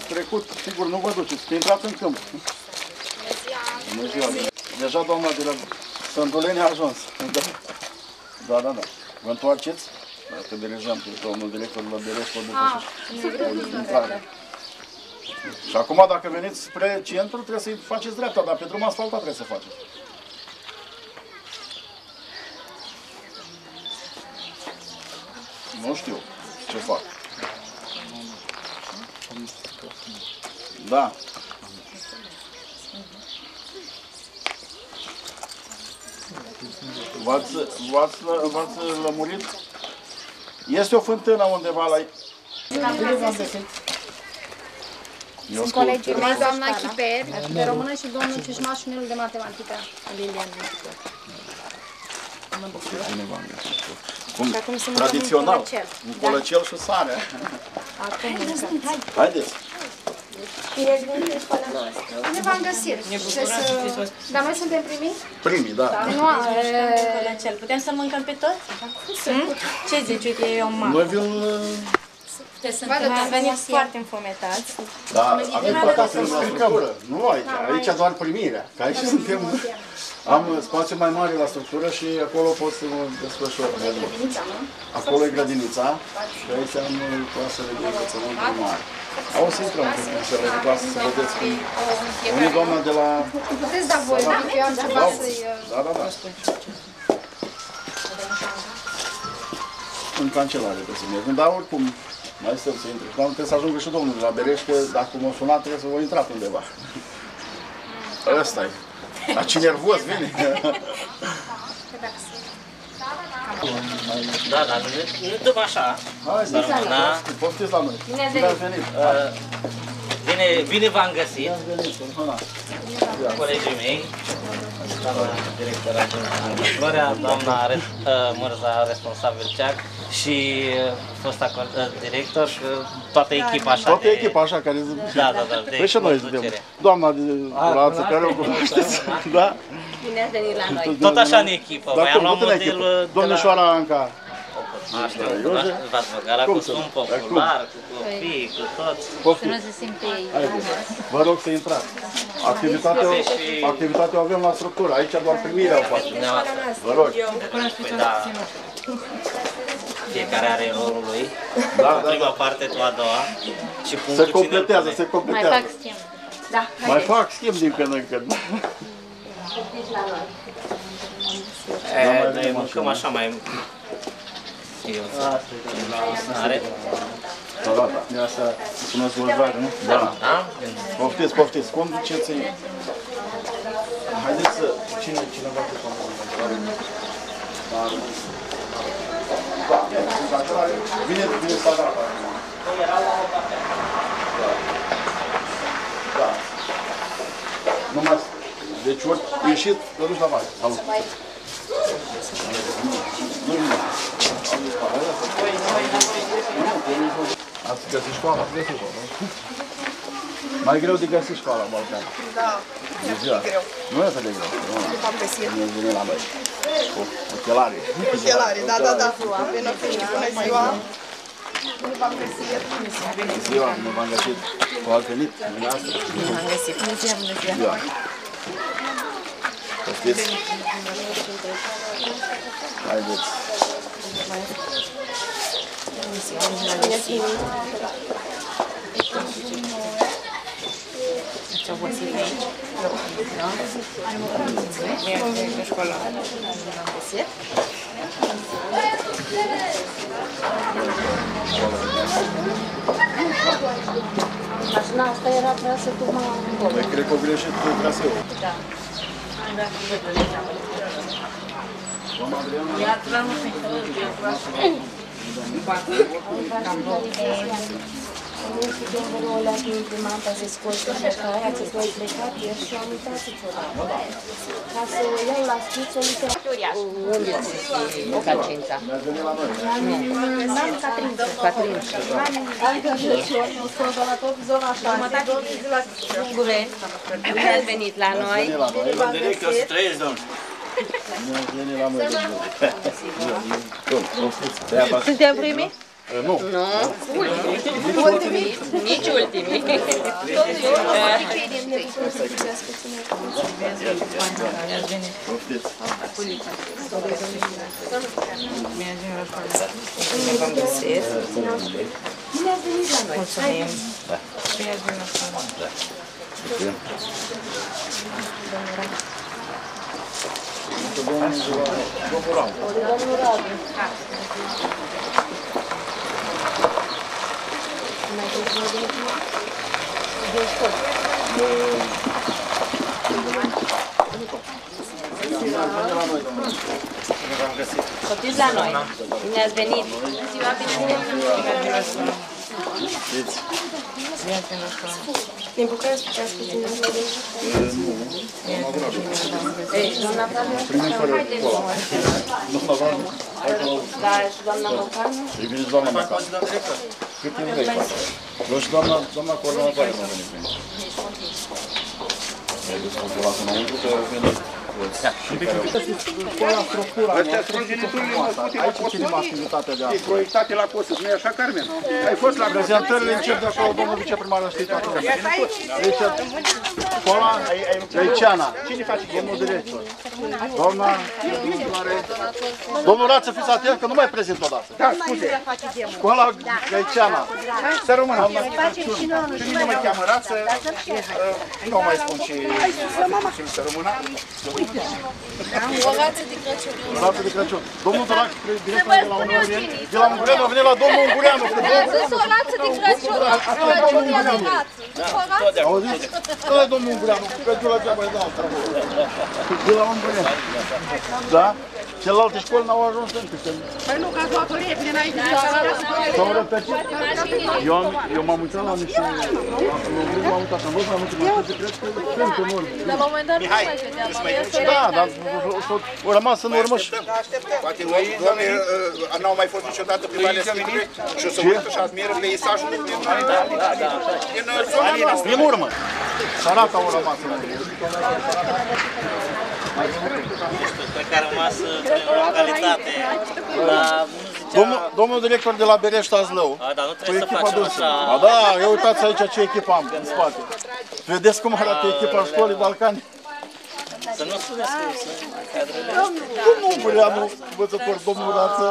ați trecut, sigur nu vă duceți, că intrați în câmp. Bună ziua! Deja doamna de la Sânduleni a ajuns. Da, da, da. da. Vă întoarceți? Dacă dirijăm pe domnul director la Bereș, vă duceți intrare. Și acum dacă veniți spre centru, trebuie să-i faceți dreapta, dar pe drum asfaltat trebuie să faceți. Nu știu ce fac. Da. V-ați, v-ați, v-ați lămurit? Este o fântână undeva la... Eu Sunt colegii mei, doamna Chiper, de română și domnul Ciușmaș, unelul de matematică. Lilian. Cineva am găsit. Cum? Și acum să mâncăm Tradițional. un colăcel. Un colăcel și sare. Acum mâncăm. Haideți. Unde v-am găsit? Ce să... Dar noi suntem primii? Primii, da. Nu, e- Colăcel. Putem să mâncăm pe toți? Ce zici? Uite, eu mare. Noi vi-l... Suntem am venit foarte înfometați. Da, avem acasă în structură. Nu aici, aici doar primirea. Că aici suntem... Am spațiu mai mare la structură și acolo pot să mă desfășor. Acolo e grădinița și aici am clasele de învățământ primar. O să intrăm în clasele de clasă să vedeți cum... Unde e doamna de la... puteți da voi, da? Eu am ceva să-i... Da, da, da. În cancelare trebuie să mergem, dar oricum mai stăm să intre. Doamne, trebuie să ajungă și domnul de la Bereș, că dacă m-a sunat trebuie să vă intrat undeva. ăsta e. Dar ce nervos vine. Da, dar nu, nu dăm așa. Hai, Să rămână. poftiți la noi. Bine ați venit. Uh, Bine, bine v-am găsit, Bine ați venit. Hana. colegii mei, doamna director adjunct Florea, doamna Re- uh, Mărza, responsabil CEAC și uh, fosta co- uh, director, și toată echipa așa Toată de- echipa așa care... Da, da, da, de Păi și noi suntem. conducere. Doamna de rață care o cunoașteți. Da? Bine ați venit la noi. Tot așa în echipă, Dar voi cum, am luat tot în modelul echipă. de la... Domnișoara Anca. Așa, Iose? v-ați băgat la Cum costum să nu? popular, cu copii, cu toți. Poftim. se simte ei. Haideți. Vă rog să intrați. Activitatea, Și- activitatea o avem la structură. Aici doar primirea o facem. Dumneavoastră. Vă rog. Păi da, fiecare are rolul lui. Da, Cu da, prima da. parte, tu a doua. Și punctul Se cine completează, îl se pune? completează. schimb. Mai fac schimb din când în când. E, noi mâncăm așa mai... Eu, are? Da, da, da. E asta, spuneți vă nu? Da. Da? Poftiți, poftiți. Conduceți Haideți să... Cine, cineva cu conducătoare? Dar... Da, vine, vine să gata. Da. Nu mai... Deci ori ieșit, te duci la baie. Salut. Nu, nu. Ați găsit școala? Ați găsit școala. Mai greu de găsit școala în Balcan. Da, Bună ziua. greu. Nu e atât de greu. Nu, am găsit. nu vine la noi. Cu ochelarii. Ochelarii, da, da, da. Bună fiști, bună ziua. Nu v-am găsit. Bună ziua, nu v-am găsit. Cu ați venit? Dumneavoastră? Am găsit. Bună ziua, bună ziua. Ziua. Poftiți. Haideți. Ați obosit aici? Nu? Mergem pe școală. Am găsit. Mașina asta era trasă cu mama. Păi cred că au greșit cu traseul. Da. Doamna Adriana, Și domnul ăla din primată a zis că o să pleca, că voi pleca ieri și am uitat să Ca să o iau la schiță, mi se... Unde Calcința? mi-ați venit la noi. N-am Catrință. Catrința. Adică și eu, eu sunt la tot zona așa. Jumătate de zi la Gure. Bine ați venit la noi. Venit la noi. Director, să trăiesc, domnule. Mi-ați venit la noi. domnule. Cum? Poftiți. Treaba. Suntem primii? Uh, Nu. Nici ultimii. Poftiți. Mulțumim. Bine. Domnul Domnul Radu. Poftiți la noi. Bine ați venit. Ziua bine Știți? Din București puteți puțin în Ei, și doamna Flavia? Primim fără cola. Doamna Radu. Da, și doamna Mocanu? Îi vine și doamna Maca. Cât timp vrei face? Eu și doamna, doamna coordonatoare nu a venit prima. Mi-ai dus controlat înăuntru că vine Școala, structura, Astea sunt progeniturile născute la aici ținem Cosut, activitatea de e astăzi. proiectate la Cosut, nu-i așa, Carmen? Ai fost la Prezentările încep de acolo, domnul viceprimar, îl știți toată lumea. Deci, școala Leiciana. Cine face? Domnul director. Doamna, domnul Rață, fiți atent că nu mai prezint odată. Da, scuze, Școala Leiciana. să rămână. Și Cine mă cheamă rață, uh, nu mai spun ce și să rămână. O rață de Crăciun. Rață de Crăciun. Domnul Dărac, director de la Ungureanu, de la Ungureanu a venit la domnul Ungureanu. că domnul- Zis o rață de Crăciun. Crăciun e de rață. Auziți? Ăla e domnul Ungureanu, că de la geaba e de altă. De la Ungureanu. Da? Celelalte școli n-au ajuns încă. că- Păi nu, că ați luat o repede înainte de S-au rătăcit. Eu, am, eu m-am uitat la niște... Am, m-am uitat, am văzut mai multe mașini, cred că sunt în urmă. La un moment dat nu mai vedeam. Da, dar s-au- au rămas în urmă și... Poate noi, doamne, uh, n-au mai fost niciodată pe Valea Sfântului și o să uită și admiră peisajul din din zona noastră. Prin urmă. Sarata au rămas în urmă. Cred că a rămas prin localitate. Dar nu zicea... Domnul, domnul director de la Bereșta Zlău. A, dar nu Cu trebuie să echipa facem dânsului. așa... A, da, eu uitați aici ce echipă am în spate. Vedeți cum arată echipa școlii Balcani? Să nu spuneți că sunt cadrele. Domnul Bureanu, învățător, domnul Rață.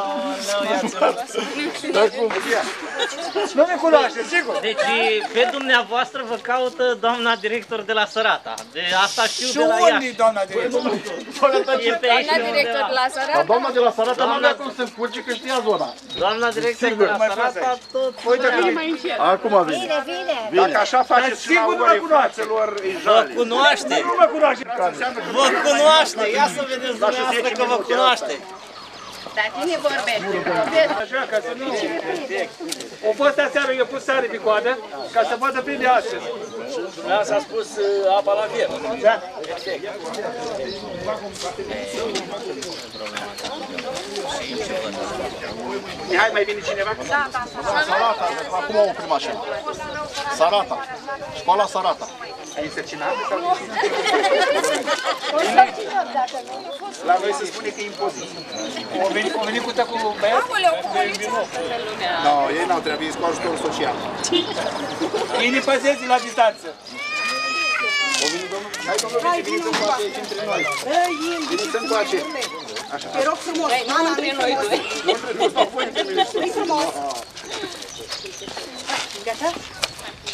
Dar cum? Nu ne cunoaște, sigur. Deci pe dumneavoastră vă caută doamna director de la Sărata. De asta știu Și de la unde Iași. doamna director? E pe aici Doamna director undeva. la Dar Sărata. doamna de la Sarata nu avea cum să încurce că știa zona. Doamna director de la mai fost Sărata tot... Uite că Acum a venit. dacă așa faceți și la ore fraților, e Vă jale. cunoaște! Nu mă cunoaște. Înseamnă că Vă cunoaște! Ia să vedeți dumneavoastră că vă cunoaște! Dar cine vorbește? Așa, ca să nu... O fost aseară, eu pus sare pe coadă, ca să vadă bine astăzi. Da, s-a spus uh, apa la fier. Da. Mihai, mai vine cineva? Sarata, acum o oprim mașina. Sarata. Școala Sarata. E însărcinată sau La noi se spune că e impozit. O venit, o venit cu tăcul băiat? Nu, ei n-au trebuit cu ajutor social. Ei ne păzesc la distanță. O venit domnul, hai domnul, veniți încoace aici între noi. Veniți încoace. Așa. Te rog frumos, nu între noi doi.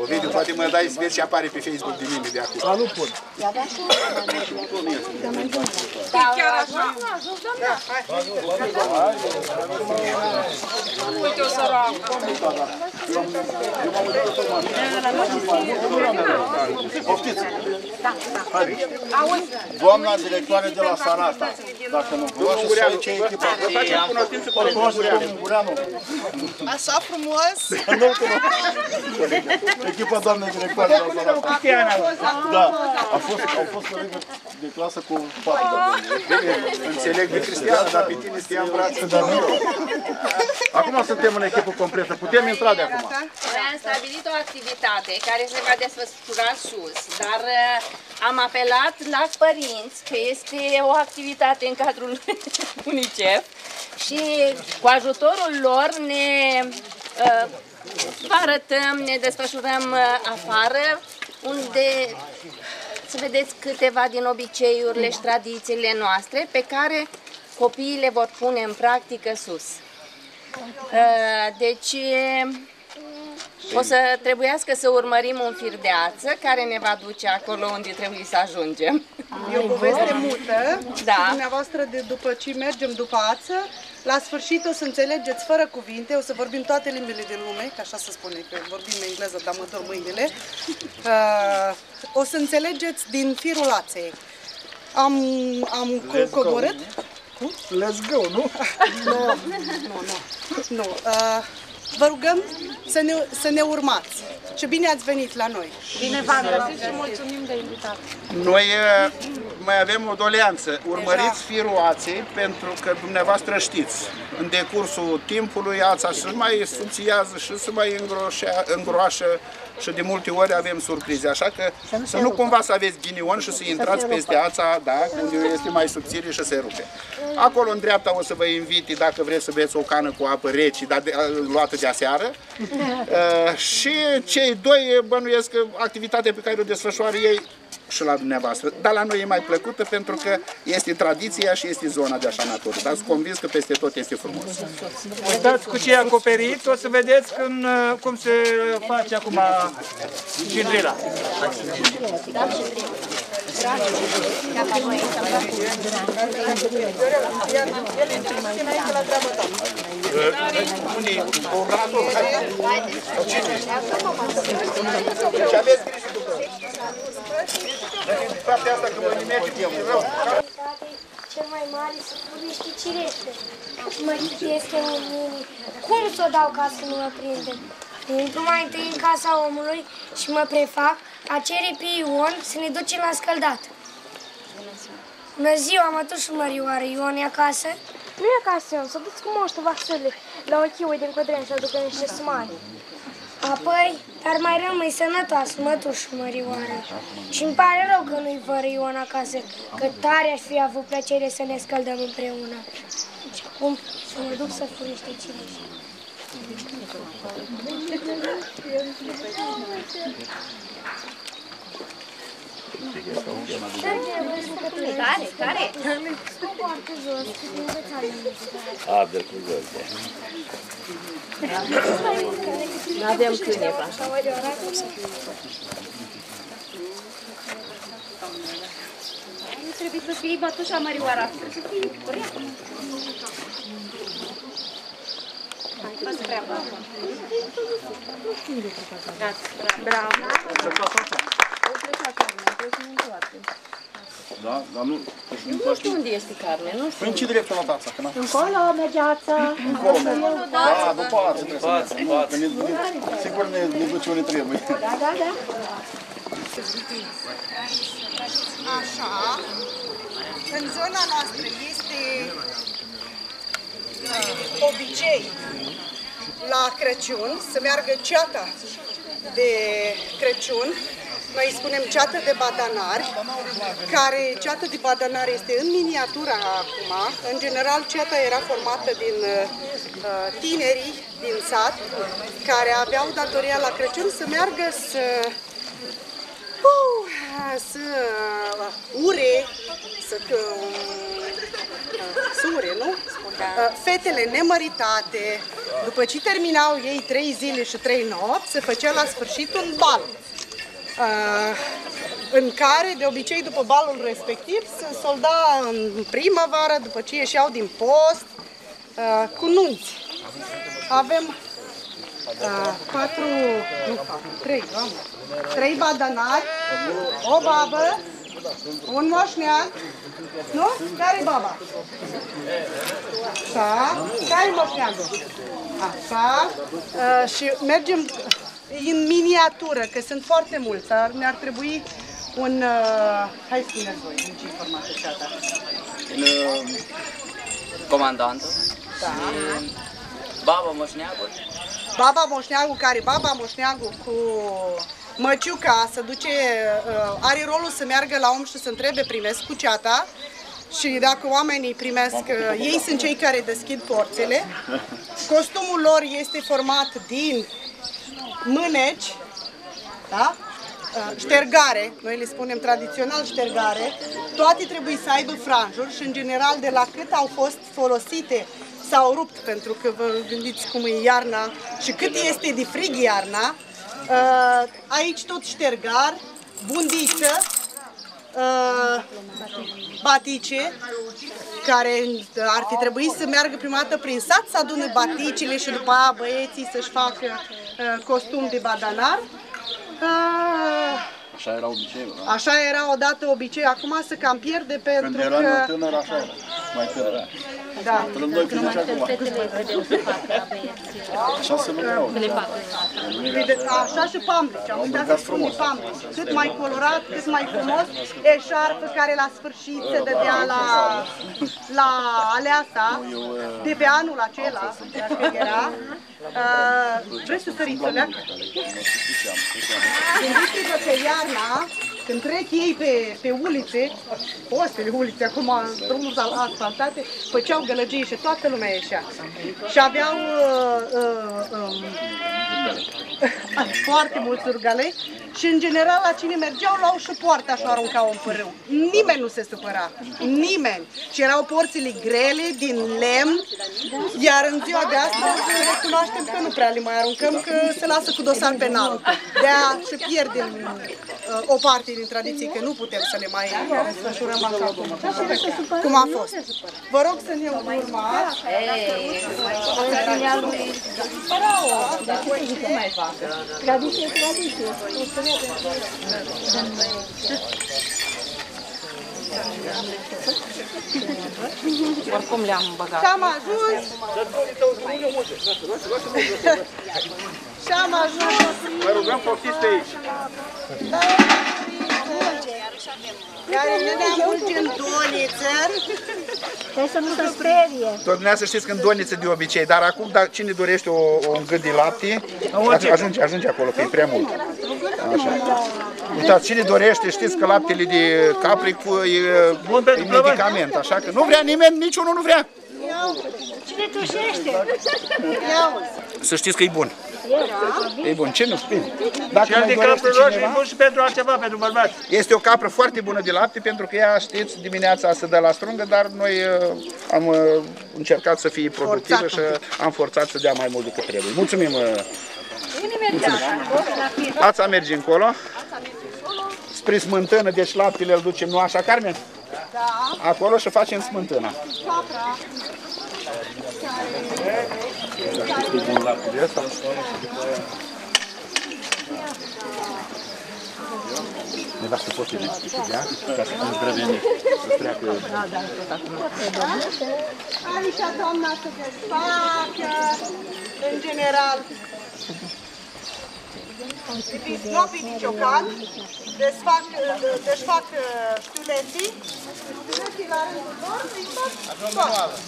Ovidiu, poate mă dai să vezi ce apare pe Facebook din mine de acum. Salut, pun. Poftiți! Hai. Doamna directoare de la Sarata, dacă nu cunoașteți, și aici e echipa. Vă facem cunoștință cu Îl cunoașteți domnul Ungureanu? Așa frumos. Nu-l cunosc. Echipa doamnei directoare de la Sarata. Cristiana. Da, a fost, au fost colegi de clasă cu faptă. Bine, înțeleg de Cristian, dar pe tine te-am brață, dar nu eu. Acum suntem în echipă completă. Putem intra de acum. Noi am stabilit o activitate care se va desfășura sus, dar uh, am apelat la părinți că este o activitate în cadrul UNICEF și cu ajutorul lor ne uh, vă arătăm, ne desfășurăm uh, afară, unde să vedeți câteva din obiceiurile și tradițiile noastre pe care copiii le vor pune în practică sus. Uh, Deci o să trebuiască să urmărim un fir de ață care ne va duce acolo unde trebuie să ajungem. E o poveste mută. Da. Dumneavoastră, de după ce mergem după ață, la sfârșit o să înțelegeți fără cuvinte, o să vorbim toate limbile din lume, că așa se spune, că vorbim engleză, dar mă dor mâinile. Uh, o să înțelegeți din firul aței. Am, am co- coborât? Let's go, nu? Nu, nu, nu. nu. Uh, vă rugăm să ne, să ne urmați. Și bine ați venit la noi. Bine v-am găsit și mulțumim de invitație. Noi eh, mai avem o doleanță. Urmăriți firul aței pentru că dumneavoastră știți, în decursul timpului ața se mai subțiază și se mai îngroșea, îngroașă și de multe ori avem surprize. Așa că să nu cumva să aveți ghinion și să intrați peste ața, da, unde este mai subțire și se rupe. Acolo în dreapta o să vă invite dacă vreți să beți o cană cu apă rece, dar de, luată de aseară. Uh, și cei doi bănuiesc că activitatea pe care o desfășoară ei și la dumneavoastră. Dar la noi e mai plăcută pentru că este tradiția și este zona de așa natură. Dar sunt convins că peste tot este frumos. Uitați cu ce e acoperit, o să vedeți când, uh, cum se face acum cindrila. Și aveți grijă după. Partea asta că mă merge cu rău. cel mai mare să pune cirește. Și mă chitesc în mine. Cum să o dau ca să nu mă prindem? Intru mai întâi în casa omului și mă prefac a cere pe Ion să ne ducem la scăldat. Bună ziua, mătușu Mărioară, Ion e acasă? Nu e acasă, Ion, să duci cu moștul vasule la ochiul din codren să aducă niște sumari. Apoi, dar mai rămâi sănătoasă, mătușu Mărioară. Și îmi pare rău că nu-i fără Ion acasă, că tare aș fi avut plăcere să ne scăldăm împreună. Și acum să ne duc să fur niște cireșe. Care? Care? Foarte jos, că din învățare. Nu avem câine, așa. Nu trebuie să fii mătușa Mărioara. Trebuie să fii corectă. Hai, fă treaba. Da? Dar nu... Nu știu unde este carne, nu știu. Păi în ce direcție la tața? Că n-am- Încolo merge ața. Încolo merg. Da, după ață trebuie să mergem. Nu, că ne, ne, sigur ne, ne duce unde trebuie. Da, da, da. Așa, în zona noastră este uh, obicei la Crăciun să meargă ceata de Crăciun. Noi îi spunem ceată de badanari, care ceată de badanari este în miniatură acum. În general, ceata era formată din uh, tinerii din sat, care aveau datoria la Crăciun să meargă să Uh, să ure, să, uh, să ure, nu? Uh, Fetele nemăritate, după ce terminau ei trei zile și trei nopți, se făcea la sfârșit un bal. Uh, în care, de obicei, după balul respectiv, se solda în primăvară, după ce ieșeau din post, uh, cu nunți. Avem uh, patru, nu patru, trei, doamne, trei badanari, o babă, un moșnean, nu? Care baba? Așa, care moșneanul? Așa, uh, și mergem în miniatură, că sunt foarte mulți, dar ne-ar trebui un... Uh, hai spuneți voi, în ce format e ceata? Comandantul. Da. Baba Moșneagul. Baba Moșneagu, care Baba Moșneagu cu Măciuca să duce, uh, are rolul să meargă la om și să întrebe primesc cu ceata și dacă oamenii primesc, uh, ei sunt cei care deschid porțile. Costumul lor este format din mâneci, da? Uh, ștergare, noi le spunem tradițional ștergare, toate trebuie să aibă franjuri și în general de la cât au fost folosite s-au rupt pentru că vă gândiți cum e iarna și cât este de frig iarna. Uh, aici tot ștergar, bundiță, uh, batice, care ar fi trebuit să meargă prima dată prin sat să adune baticile și după aia băieții să-și facă uh, costum de badanar. Uh, Așa era obiceiul, da? Așa era odată obicei, acum se cam pierde pentru Când eram că... eu tânăr, așa era. Mai tânăr. Da. Trândoi cum zice acum. Așa se lucrau. Păi de- Așa și pamblici, am uitat să spun de pamblici. Cât mai colorat, cât mai frumos, eșarfă care la sfârșit se dădea la, la aleasa, de pe anul acela, dacă era. Uh, vreți să săriți o leacă? Gândiți-vă că iarna, când trec ei pe, pe ulițe, postele ulițe, acum drumuri asfaltate, făceau gălăgie și toată lumea ieșea. Și aveau uh, uh, um, foarte mulți urgalei și în general la cine mergeau luau și poarta și o aruncau în părâu. Nimeni nu se supăra, nimeni. Și erau porțile grele, din lemn, iar în ziua de astăzi recunoaștem că nu prea le mai aruncăm, că se lasă cu dosar penal. De-aia și pierdem uh, o parte din tradiții, că nu putem să le mai desfășurăm așa cum, cum a fost. Vă rog să ne urmați. Tradiție, tradiție. Oricum le-am băgat. Și am ajuns. Și am ajuns. Vă rugăm, poftiți pe aici. Care ne dea mulți în doniță. Trebuie să nu se sperie. Tot dumneavoastră știți că în doniță de obicei, dar acum dacă cine dorește o, o gât de lapte, ajunge, ajunge acolo, că e prea mult. Așa. Uitați, cine dorește, știți că laptele de capri cu- e, e medicament, așa că nu vrea nimeni, niciunul nu vrea. Cine tușește? Să știți că e bun. E bun, ce nu știu. Dacă Cel mai din dorește capul roșu e cineva, bun și pentru altceva, pentru bărbați. este o capră foarte bună de lapte pentru că ea, știți, dimineața se dă la strungă, dar noi uh, am uh, încercat să fie productivă și am forțat să dea mai mult decât trebuie. Mulțumim! uh, Ața merge încolo. Spre smântână, deci laptele îl ducem, nu așa, Carmen? Da. Acolo și facem smântâna. Capra. Nevastă poate de ea, ca să nu zdrăveni, să treacă. Aici doamna să desfacă, în general. Snopii de ciocan, desfac, desfac știuleții, știuleții la rândul lor, îi fac toate.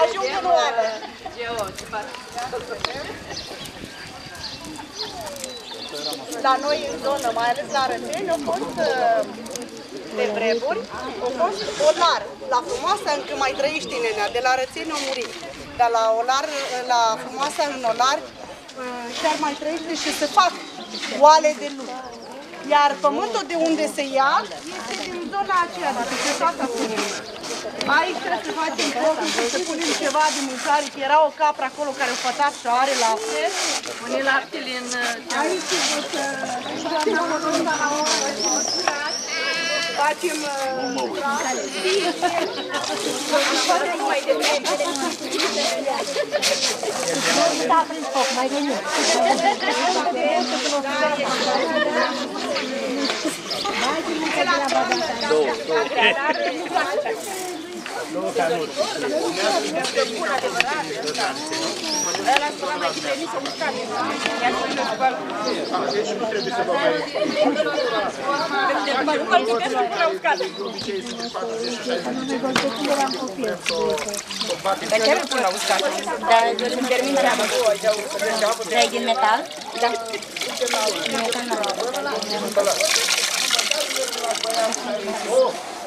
Ajung în oală. La noi în zonă, mai ales la Rățeni, au fost uh, de vremuri, au fost olar. La frumoasa încă mai trăiește nenea, de la Rățeni a murit. Dar la olar, la frumoasa în olar, uh, chiar mai trăiește și se fac oale de lut. Iar pământul de unde se ia este din zona aceea, de pe toată Aici trebuie să facem focul și să punem ceva de mâncare, că era o capră acolo care o pătat și are lapte. Pune laptele în... Aici o să facem Da, prins foc, mai Dos, dos. Bine. Ăla spăla mai de tenis, s-a uscat. Ia și nu spăl. Deci nu trebuie să vă mai... Mă rog, că trebuie să prea uscat. Dar chiar îl pun la uscat. Dar îmi termin treaba. Vrei din metal? Da. Din metal nu. Aici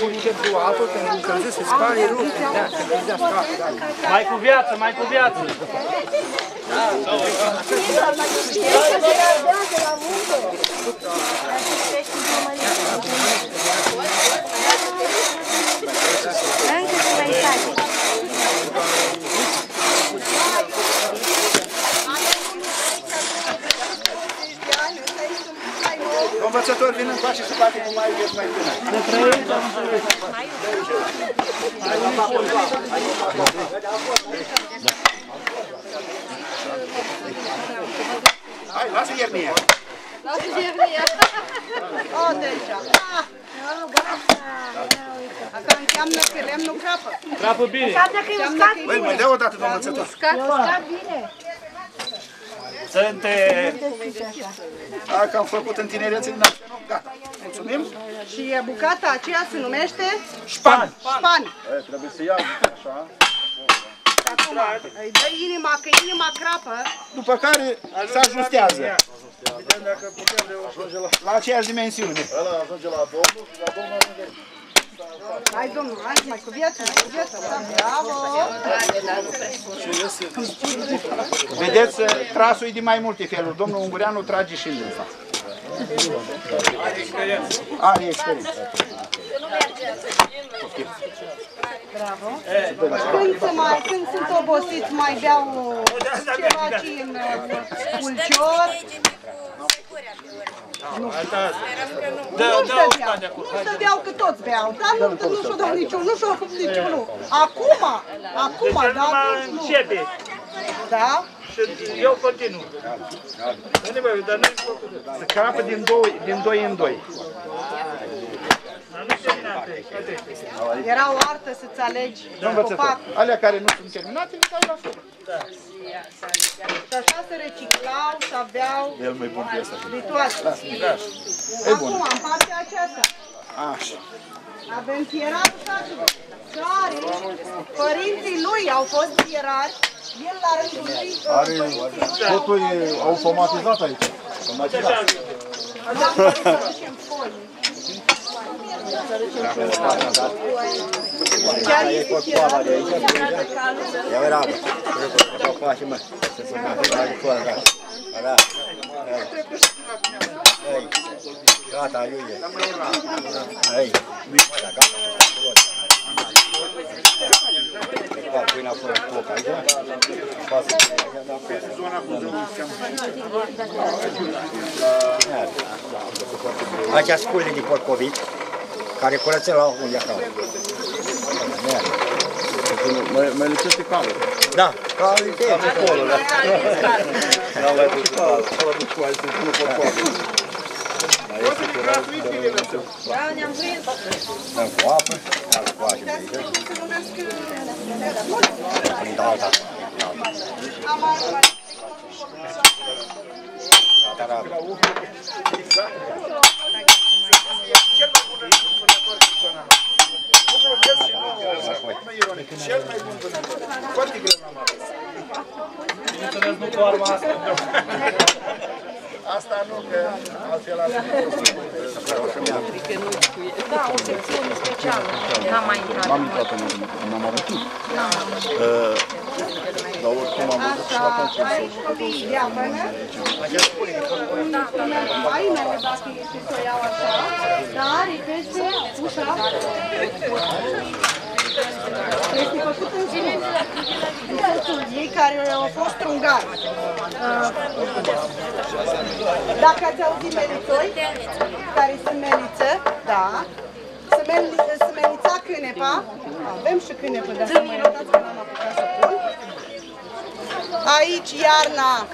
pun încep cu apă, când încălzesc se spare rupe. Da, se încălzea spate. Da. Mai cu viață, mai cu viață. Încă se mai face. Învățători vin încoace și bate cu mai iubesc mai tânăr. Hai, lasă iernie. Lasă iernia. O, deja. Ah, Asta înseamnă că lemnul crapă. Crapă bine. Înseamnă că e uscat Băi, mai dă o dată, domnul învățător. Uscat bine. Sunt Hai că am făcut în tinerețe din asta. Gata. Mulțumim. Și bucata aceea se numește Șpan. șpan. E, trebuie să iau așa. Acum îi dă inima, că inima crapă. După care se ajustează. La aceeași dimensiune. Ăla ajunge la domnul și la domnul ajunge aici. Hai, domnul, hai, mai cu viață, mai cu viață. Da, bravo! Vedeți, trasul e de mai multe feluri. Domnul Ungureanu trage și în dânsa. Are experiență. Bravo. Când, să mai, când sunt obosiți, mai beau ceva și în uh, ulcior. Nu. Da, Nu da, să o beau, de acolo. nu să beau, că toți beau, dar nu, nu și-o dau niciun, nu și-o dau niciunul. Acum, acum, Deci da, numai deci nu. începe Da? și eu continuu. Nu băi, dar nu-i făcut. Se crapă din doi, din doi în doi. Dar nu terminate. Atât. Era o artă să-ți alegi Domnul învățător, copacul. alea care nu sunt terminate, le dai la sol. Și așa se reciclau și aveau El mai bun piesa. de toate. E bun. Acum, în partea aceasta, Așa. avem fieratul tatălui, care părinții lui au fost fierari, el la rândul lui, Are, părinții lui totul e automatizat aici. Automatizat. Chiar este fierar. Ja vero, lo faccio ma se sono fai fuori da. Da. Ehi. Gata, io. Ehi. Da gata. Qua qui una fuori un po' fai già. Passa. Aici sculele de porcovit, care curăță la unde acolo. Mai, mai licește calul. Da, calul de acolo. Da, mai duc calul. Acolo nu cu alții, nu pot cu alții. Mai este curat, Da, ne-am prins. Dăm cu apă, dar cu așa de aici. Îmi dau alta. Am mai Dar Cel mai bun vânător. Foarte greu l-am avut. Mulțumesc, nu cu arma asta. Asta nu, că altfel ar fi. Da, o secțiune specială. N-am mai intrat. N-am intrat în n-am avut timp. Uh, Dar oricum am văzut și la Așa, aici copiii deapănă. Hainele, dacă este să o iau așa, dar e peste ușa. Este făcut în sus. Studiei care au fost ungar. Uh, Dacă ați auzit melițoi, care sunt meliță, da, Smeli- Smelița cânepa, avem și cânepa, dar să mă iertați că n-am apucat să pun. Aici iarna,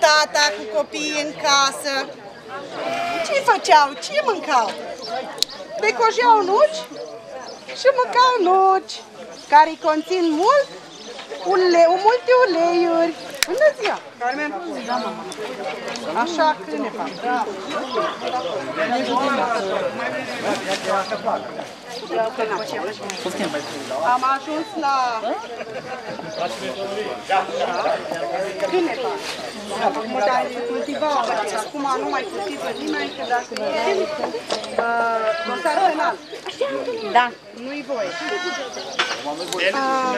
tata cu copiii în casă. Ce făceau? Ce mâncau? Decojeau nuci și măcanuci, care conțin mult ule, multe uleiuri. Bună ziua! Carmen? Da, mama. Așa că ne fac. Am ajuns la... Cânepa. Modalitate cultivau, acum nu mai cultivă nimeni, că dacă e uh, dosar penal. Da. Nu-i voie. Uh,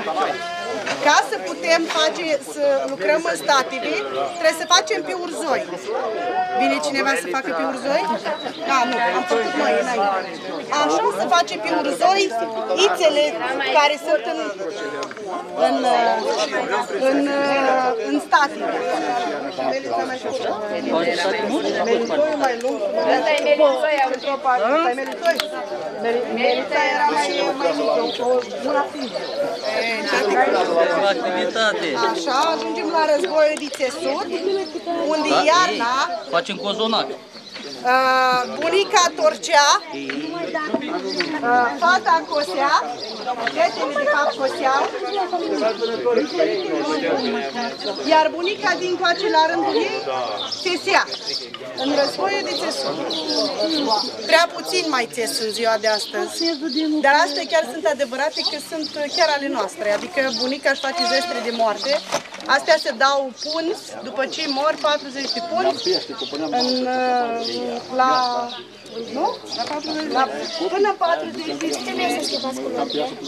ca să putem face, să lucrăm în stative, trebuie să facem pe urzoi. Vine cineva să facă pe urzoi? Da, nu, am făcut noi înainte. Așa se face pe urzoi ițele care sunt în, în, în, în stative. Melitoiul mai lung. Ăsta e melitoi, am într-o parte. Ăsta e melitoi. Melitoi era mai, mai mic, o una fină. Activitate. Așa, ajungem la războiul de țesut, unde iarna Facem cozonac. Uh, bunica torcea, uh, fata cosea, fetele de fapt coseau, iar bunica din coace la rândul ei țesea în războiul de țesut. Prea puțin mai țes în ziua de astăzi, dar astea chiar sunt adevărate că sunt chiar ale noastre, adică bunica își face zestre de moarte, astea se dau punți, după ce mor 40 de punți, în, uh, la nu? La 40, la, până 40 de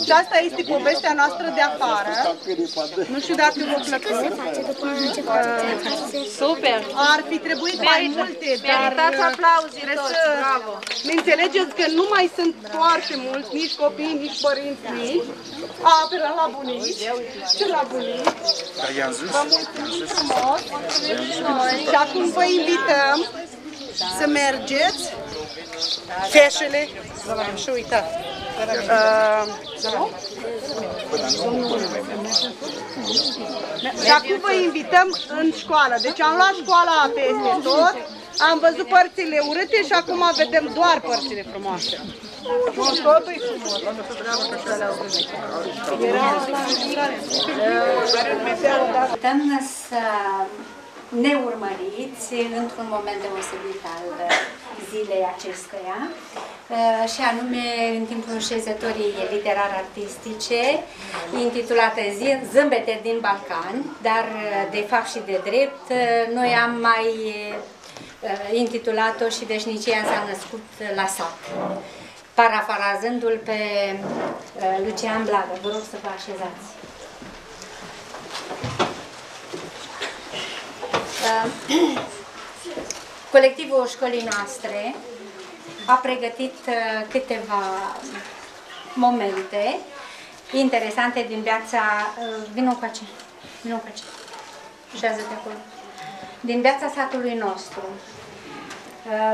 Și asta este povestea noastră de afară. Nu știu dacă vă plăcut. Super! Ar fi trebuit mai multe, dar Meritați aplauzii trebuie toți, să bravo! ne înțelegeți că nu mai sunt foarte mulți, nici copii, nici părinți, nici. A, pe la la bunici și la bunici. Vă mulțumim frumos. Și acum vă invităm să mergeți feșele și uitați. Uh, nu? Și acum vă invităm în școală. Deci am luat școala peste tot, am văzut părțile urâte și acum vedem doar părțile frumoase. Totul e frumos. Putem să ne urmăriți într-un moment deosebit al zilei acesteia uh, și anume în timpul șezătorii literar-artistice intitulată Zi- Zâmbete din Balcani, dar uh, de fapt și de drept uh, noi am mai intitulat-o și veșnicia s-a născut la sat parafrazându-l pe Lucian Blagă. Vă rog să vă așezați. Uh, Colectivul școlii noastre a pregătit uh, câteva momente interesante din viața... uh, Vino cu aici, vino cu aici, șează-te acolo. Din viața satului nostru.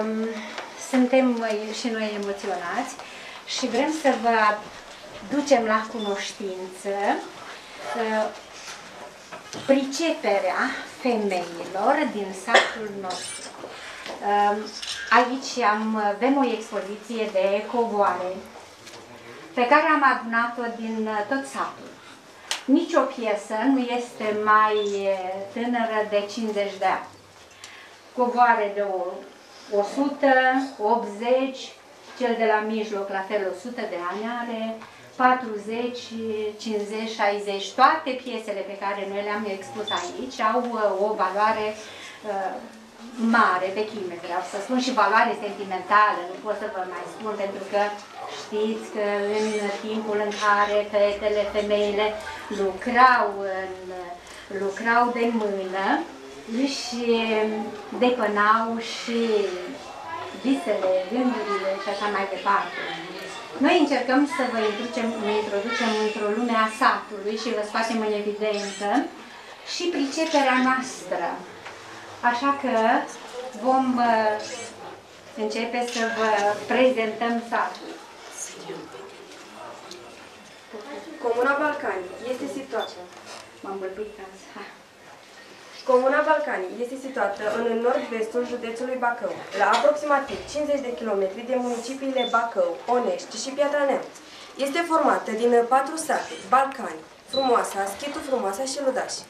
Um, Suntem uh, și noi emoționați și vrem să vă ducem la cunoștință uh, priceperea femeilor din satul nostru. Um, Aici am, avem o expoziție de covoare pe care am adunat-o din uh, tot satul. Nici o piesă nu este mai uh, tânără de 50 de ani. Covoare de o 100, 80, cel de la mijloc la fel 100 de ani are, 40, 50, 60, toate piesele pe care noi le-am expus aici au uh, o valoare uh, mare, vechime vreau să spun, și valoare sentimentală, nu pot să vă mai spun, pentru că știți că în timpul în care fetele, femeile lucrau, în, lucrau de mână, își depănau și visele, gândurile și așa mai departe. Noi încercăm să vă introducem, ne introducem într-o lume a satului și vă scoatem în evidență și priceperea noastră. Așa că vom uh, începe să vă prezentăm satul. Comuna Balcanii este situată. M-am bălbuit azi. Hai. Comuna Balcanii este situată în nord-vestul județului Bacău, la aproximativ 50 de kilometri de municipiile Bacău, Onești și Piatra Neamț. Este formată din patru sate, Balcani, Frumoasa, Schitul Frumoasa și Ludași.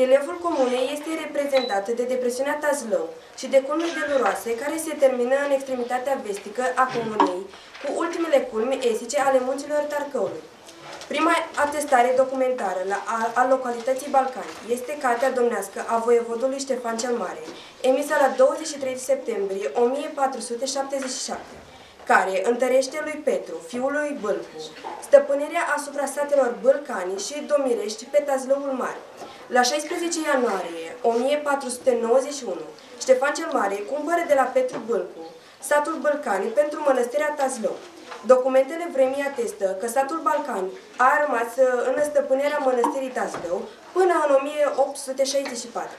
Relieful comunei este reprezentat de depresiunea Tazlău și de culmi deluroase care se termină în extremitatea vestică a comunei, cu ultimele culmi esice ale munților Tarcăului. Prima atestare documentară la, a, a localității Balcani este Cartea Domnească a voievodului Ștefan cel Mare, emisă la 23 septembrie 1477 care întărește lui Petru, fiul lui Bâlcu, stăpânirea asupra satelor Bâlcani și Domirești pe Tazlăul Mare. La 16 ianuarie 1491, Ștefan cel Mare cumpără de la Petru Bâlcu satul Bălcani pentru mănăstirea Tazlău. Documentele vremii atestă că satul Balcani a rămas în stăpânirea mănăstirii Tazlău până în 1864.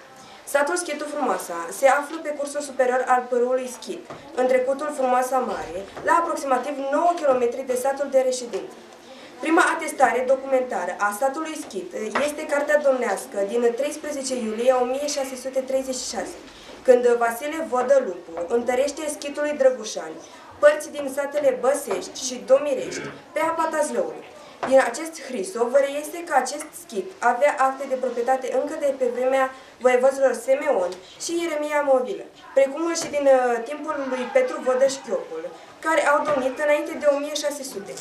Satul Schitul Frumoasa se află pe cursul superior al părului Schit, în trecutul Frumoasa Mare, la aproximativ 9 km de satul de reședință. Prima atestare documentară a statului Schit este Cartea Domnească din 13 iulie 1636, când Vasile Vodălupu întărește Schitului Drăgușani, părți din satele Băsești și Domirești, pe apa Tazlăului. Din acest hrisov reiese că acest schit avea acte de proprietate încă de pe vremea voievozilor Semeon și Ieremia Movilă, precum și din uh, timpul lui Petru Vodășchiopul, care au domnit înainte de 1600.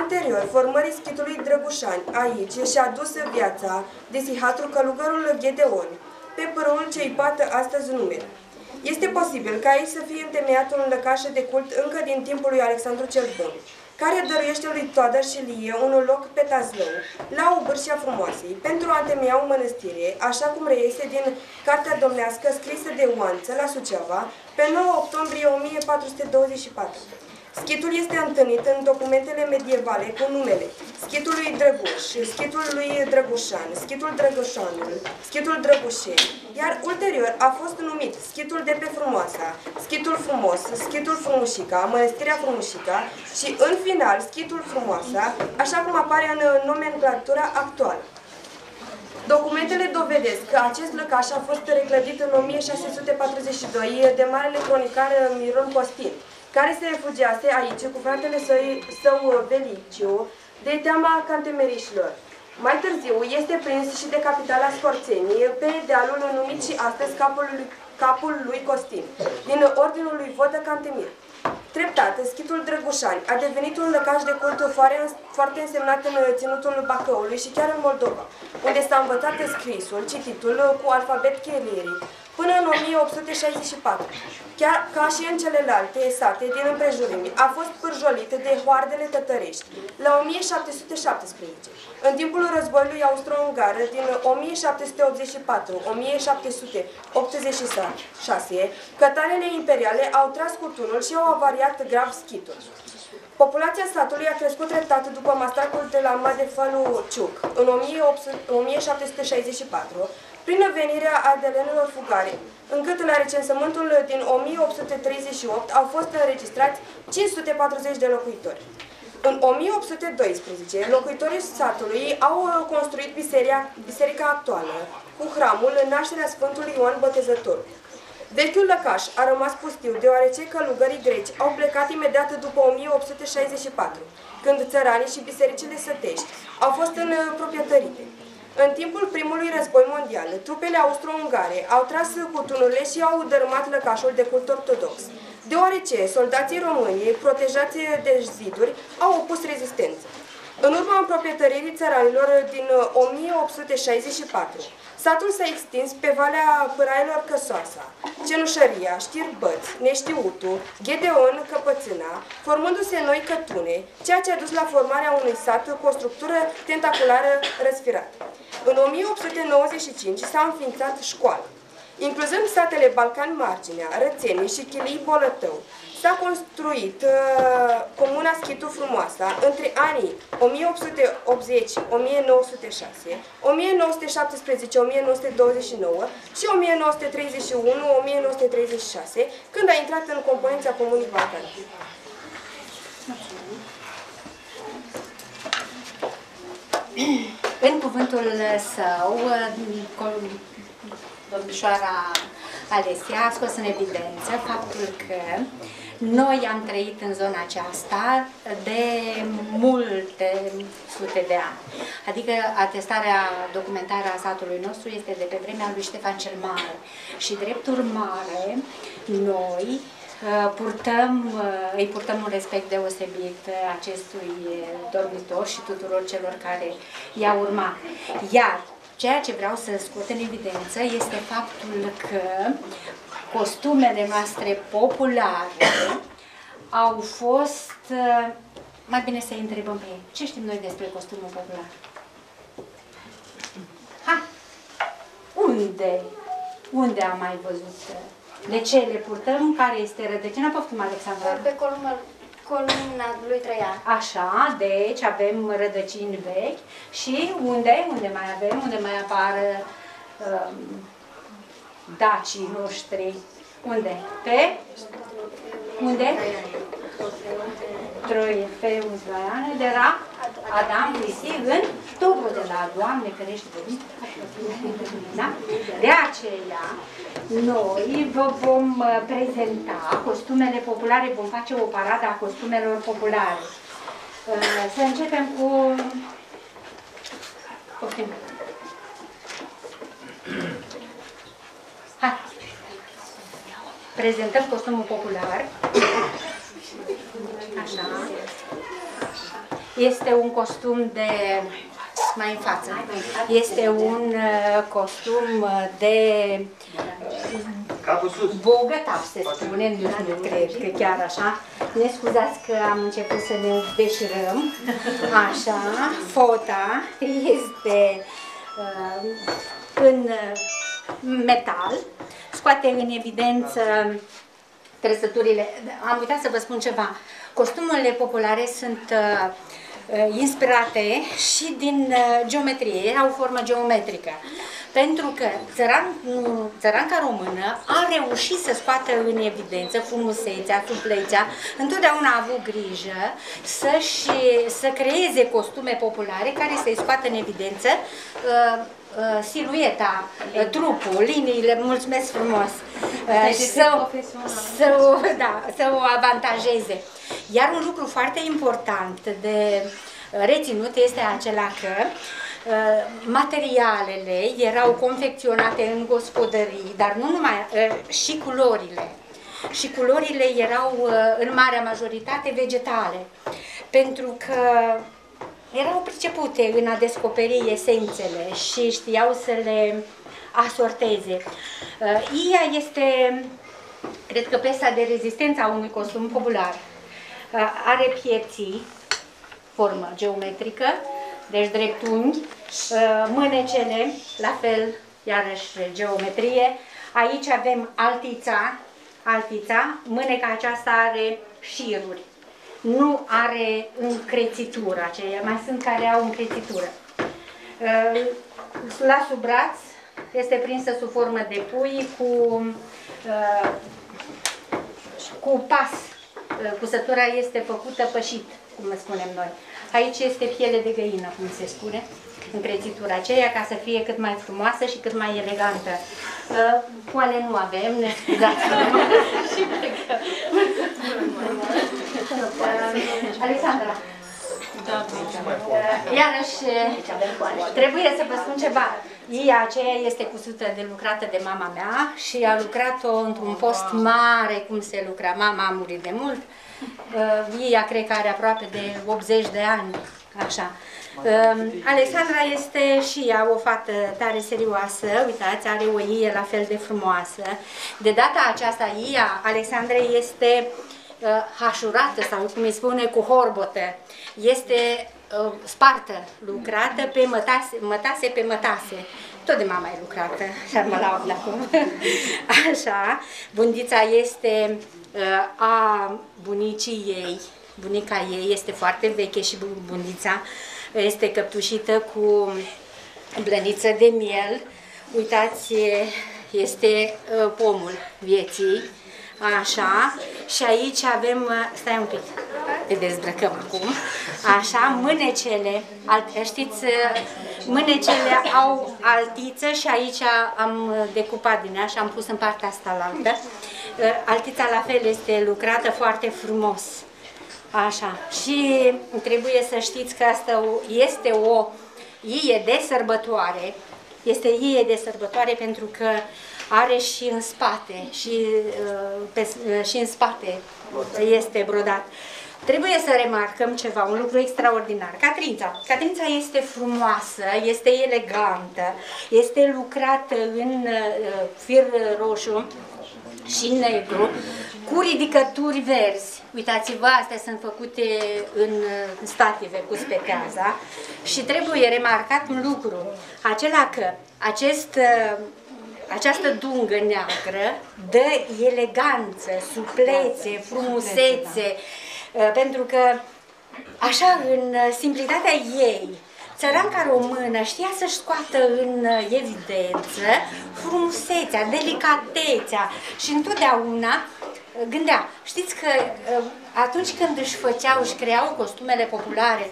Anterior, formării schitului Drăgușani, aici și-a dus viața desihatul călugărul Gedeon, pe părul ce-i poată astăzi numele. Este posibil ca aici să fie întemeiat un lăcaș de cult încă din timpul lui Alexandru cel Bun, care dăruiește lui Toader și Lie un loc pe Tazlău, la Ubârșia Frumoasei, pentru a întemeia o mănăstire, așa cum reiese din Cartea Domnească scrisă de Oanță la Suceava, pe 9 octombrie 1424. Schitul este întâlnit în documentele medievale cu numele Schitul lui Drăguș, Schitul lui Drăgușan, Schitul Drăgușanul, Schitul Drăgușei, iar ulterior a fost numit Schitul de pe Frumoasa, Schitul Frumos, Schitul Frumușica, Mănăstirea Frumușica și în final Schitul Frumoasa, așa cum apare în nomenclatura actuală. Documentele dovedesc că acest lăcaș a fost reclădit în 1642 de marele cronicar Miron Costin, care se refugiase aici cu fratele său, său Beliciu de teama cantemerișilor. Mai târziu este prins și de capitala Scorțenii pe dealul numit și astăzi capul lui, capul lui Costin, din ordinul lui Vodă Cantemir. Treptat, schitul Drăgușani a devenit un lăcaș de cult foarte însemnat în ținutul Bacăului și chiar în Moldova, unde s-a învățat scrisul, cititul cu alfabet chiliric, până în 1864. Chiar ca și în celelalte sate din împrejurimi, a fost pârjolit de hoardele tătărești la 1717. În timpul războiului austro-ungar din 1784-1786, cătarele imperiale au tras cu tunul și au avariat grav schitul. Populația satului a crescut treptat după masacrul de la Madefalu Ciuc în 1764, prin venirea adelenilor fugare, încât la recensământul din 1838 au fost înregistrați 540 de locuitori. În 1812, locuitorii satului au construit biserica, biserica actuală, cu hramul în nașterea Sfântului Ioan Botezător. Vechiul lăcaș a rămas pustiu, deoarece călugării greci au plecat imediat după 1864, când țăranii și bisericile sătești au fost în proprietărite. În timpul primului război mondial, trupele austro-ungare au tras cu tunurile și au dărâmat lăcașul de cult ortodox, deoarece soldații români, protejați de ziduri, au opus rezistență. În urma împroprietăririi țăranilor din 1864, satul s-a extins pe valea pârailor Căsoasa, Cenușăria, Știrbăți, Neștiutu, Ghedeon, Căpățâna, formându-se noi cătune, ceea ce a dus la formarea unui sat cu o structură tentaculară răsfirată. În 1895 s-a înființat școală. Incluzând satele Balcan Marginea, Rățeni și Chilii Bolătău, s-a construit uh, comuna Schitul Frumoasa între anii 1880-1906, 1917-1929 și 1931-1936, când a intrat în componența comunii Balcan. În cuvântul său, domnișoara Alesia a scos în evidență faptul că Noi am trăit în zona aceasta de multe sute de ani. Adică atestarea documentară a satului nostru este de pe vremea lui Ștefan cel Mare. Și drept urmare, noi uh, purtăm, uh, îi purtăm un respect deosebit acestui dormitor și tuturor celor care i-au urmat. Iar ceea ce vreau să scot în evidență este faptul că costumele noastre populare au fost... uh, Mai bine să întrebăm pe ei. Ce știm noi despre costumul popular? Ha! Unde? Unde am mai văzut? De ce le purtăm? Care este rădăcina? Poftim, Alexandra. Pe columna, columna lui Traian. Așa, deci avem rădăcini vechi și unde? Unde mai avem? Unde mai apar um, dacii noștri? Unde? Pe? Unde? Troifeul Traian, de la Adam Lisi în topul de la Doamne ferește de mine. Da? De aceea, noi vă vom uh, prezenta costumele populare, vom face o paradă a costumelor populare. Uh, Să începem cu... Poftim. Hai. Prezentăm costumul popular. Așa. Este un costum de... Mai în față. Este un uh, costum uh, de bogătav, se spune, nu, nu cred că chiar așa. Ne scuzați că am început să ne deșirăm. Așa, fota este uh, în uh, metal, scoate în evidență trăsăturile. Am uitat să vă spun ceva. Costumele populare sunt uh, uh, inspirate și din uh, geometrie, au formă geometrică. Pentru că țăran, țăranca română a reușit să scoată în evidență frumusețea, suplețea, întotdeauna a avut grijă să, și, să creeze costume populare care să-i scoată în evidență uh, uh, silueta, uh, trupul, liniile, mulțumesc frumos, uh, Deci și este să, profesional. să, o, da, să o avantajeze. Iar un lucru foarte important de uh, reținut este acela că uh, materialele erau confecționate în gospodării, dar nu numai, uh, și culorile. Și culorile erau uh, în marea majoritate vegetale, pentru că erau pricepute în a descoperi esențele și știau să le asorteze. Uh, Ia este, cred că, piesa de rezistență a unui costum popular. Uh, Are piepții, formă geometrică, deci dreptunghi, uh, mânecele, la fel, iarăși geometrie. Aici avem altița, altița, mâneca aceasta are șiruri nu are încrețitură aceea, mai sunt care au încrețitură. Uh, La sub braț este prinsă sub formă de pui cu, uh, cu pas. Uh, Cusătura este făcută pășit, cum spunem noi. Aici este piele de găină, cum se spune, încrețitura aceea, ca să fie cât mai frumoasă și cât mai elegantă. Poale nu avem, ne scuzați. Alexandra. Iarăși, trebuie să vă spun ceva. Ea aceea este cusută de lucrată de mama mea și a lucrat-o într-un post mare, cum se lucra. Mama a murit de mult. Uh, Ea cred că are aproape de 80 de ani, așa. Uh, Alexandra este și ea o fată tare serioasă, uitați, are o ie la fel de frumoasă. De data aceasta, ea, Alexandra, este uh, hașurată sau cum îi spune cu horbotă. Este uh, spartă, lucrată pe mătase, mătase pe mătase. Tot de mama e lucrată, și mă laud de acum. Așa, bundița este uh, a bunicii ei, bunica ei este foarte veche și bu- bundița este căptușită cu blăniță de miel. Uitați, este uh, pomul vieții, Așa, și aici avem, uh, stai un pic, te dezbrăcăm acum, așa, mânecele, alt, știți, uh, mânecele au altiță și aici am uh, decupat din ea și am pus în partea asta la altă. Altița la fel este lucrată foarte frumos. Așa. Și trebuie să știți că asta o- este o ie de sărbătoare. Este ie de sărbătoare pentru că are și în spate și, uh, pe, uh, și în spate este brodat. Trebuie să remarcăm ceva, un lucru extraordinar. Catrința. Catrința este frumoasă, este elegantă, este lucrată în uh, fir roșu și negru, cu ridicături verzi. Uitați-vă, astea sunt făcute în uh, stative cu speteaza și trebuie remarcat un lucru, acela că acest, uh, această dungă neagră dă eleganță, suplețe, frumusețe, uh, pentru că așa în uh, simplitatea ei, țăranca română știa să-și scoată în uh, evidență frumusețea, delicatețea și întotdeauna uh, gândea, știți că uh, atunci când își făceau, își creau costumele populare,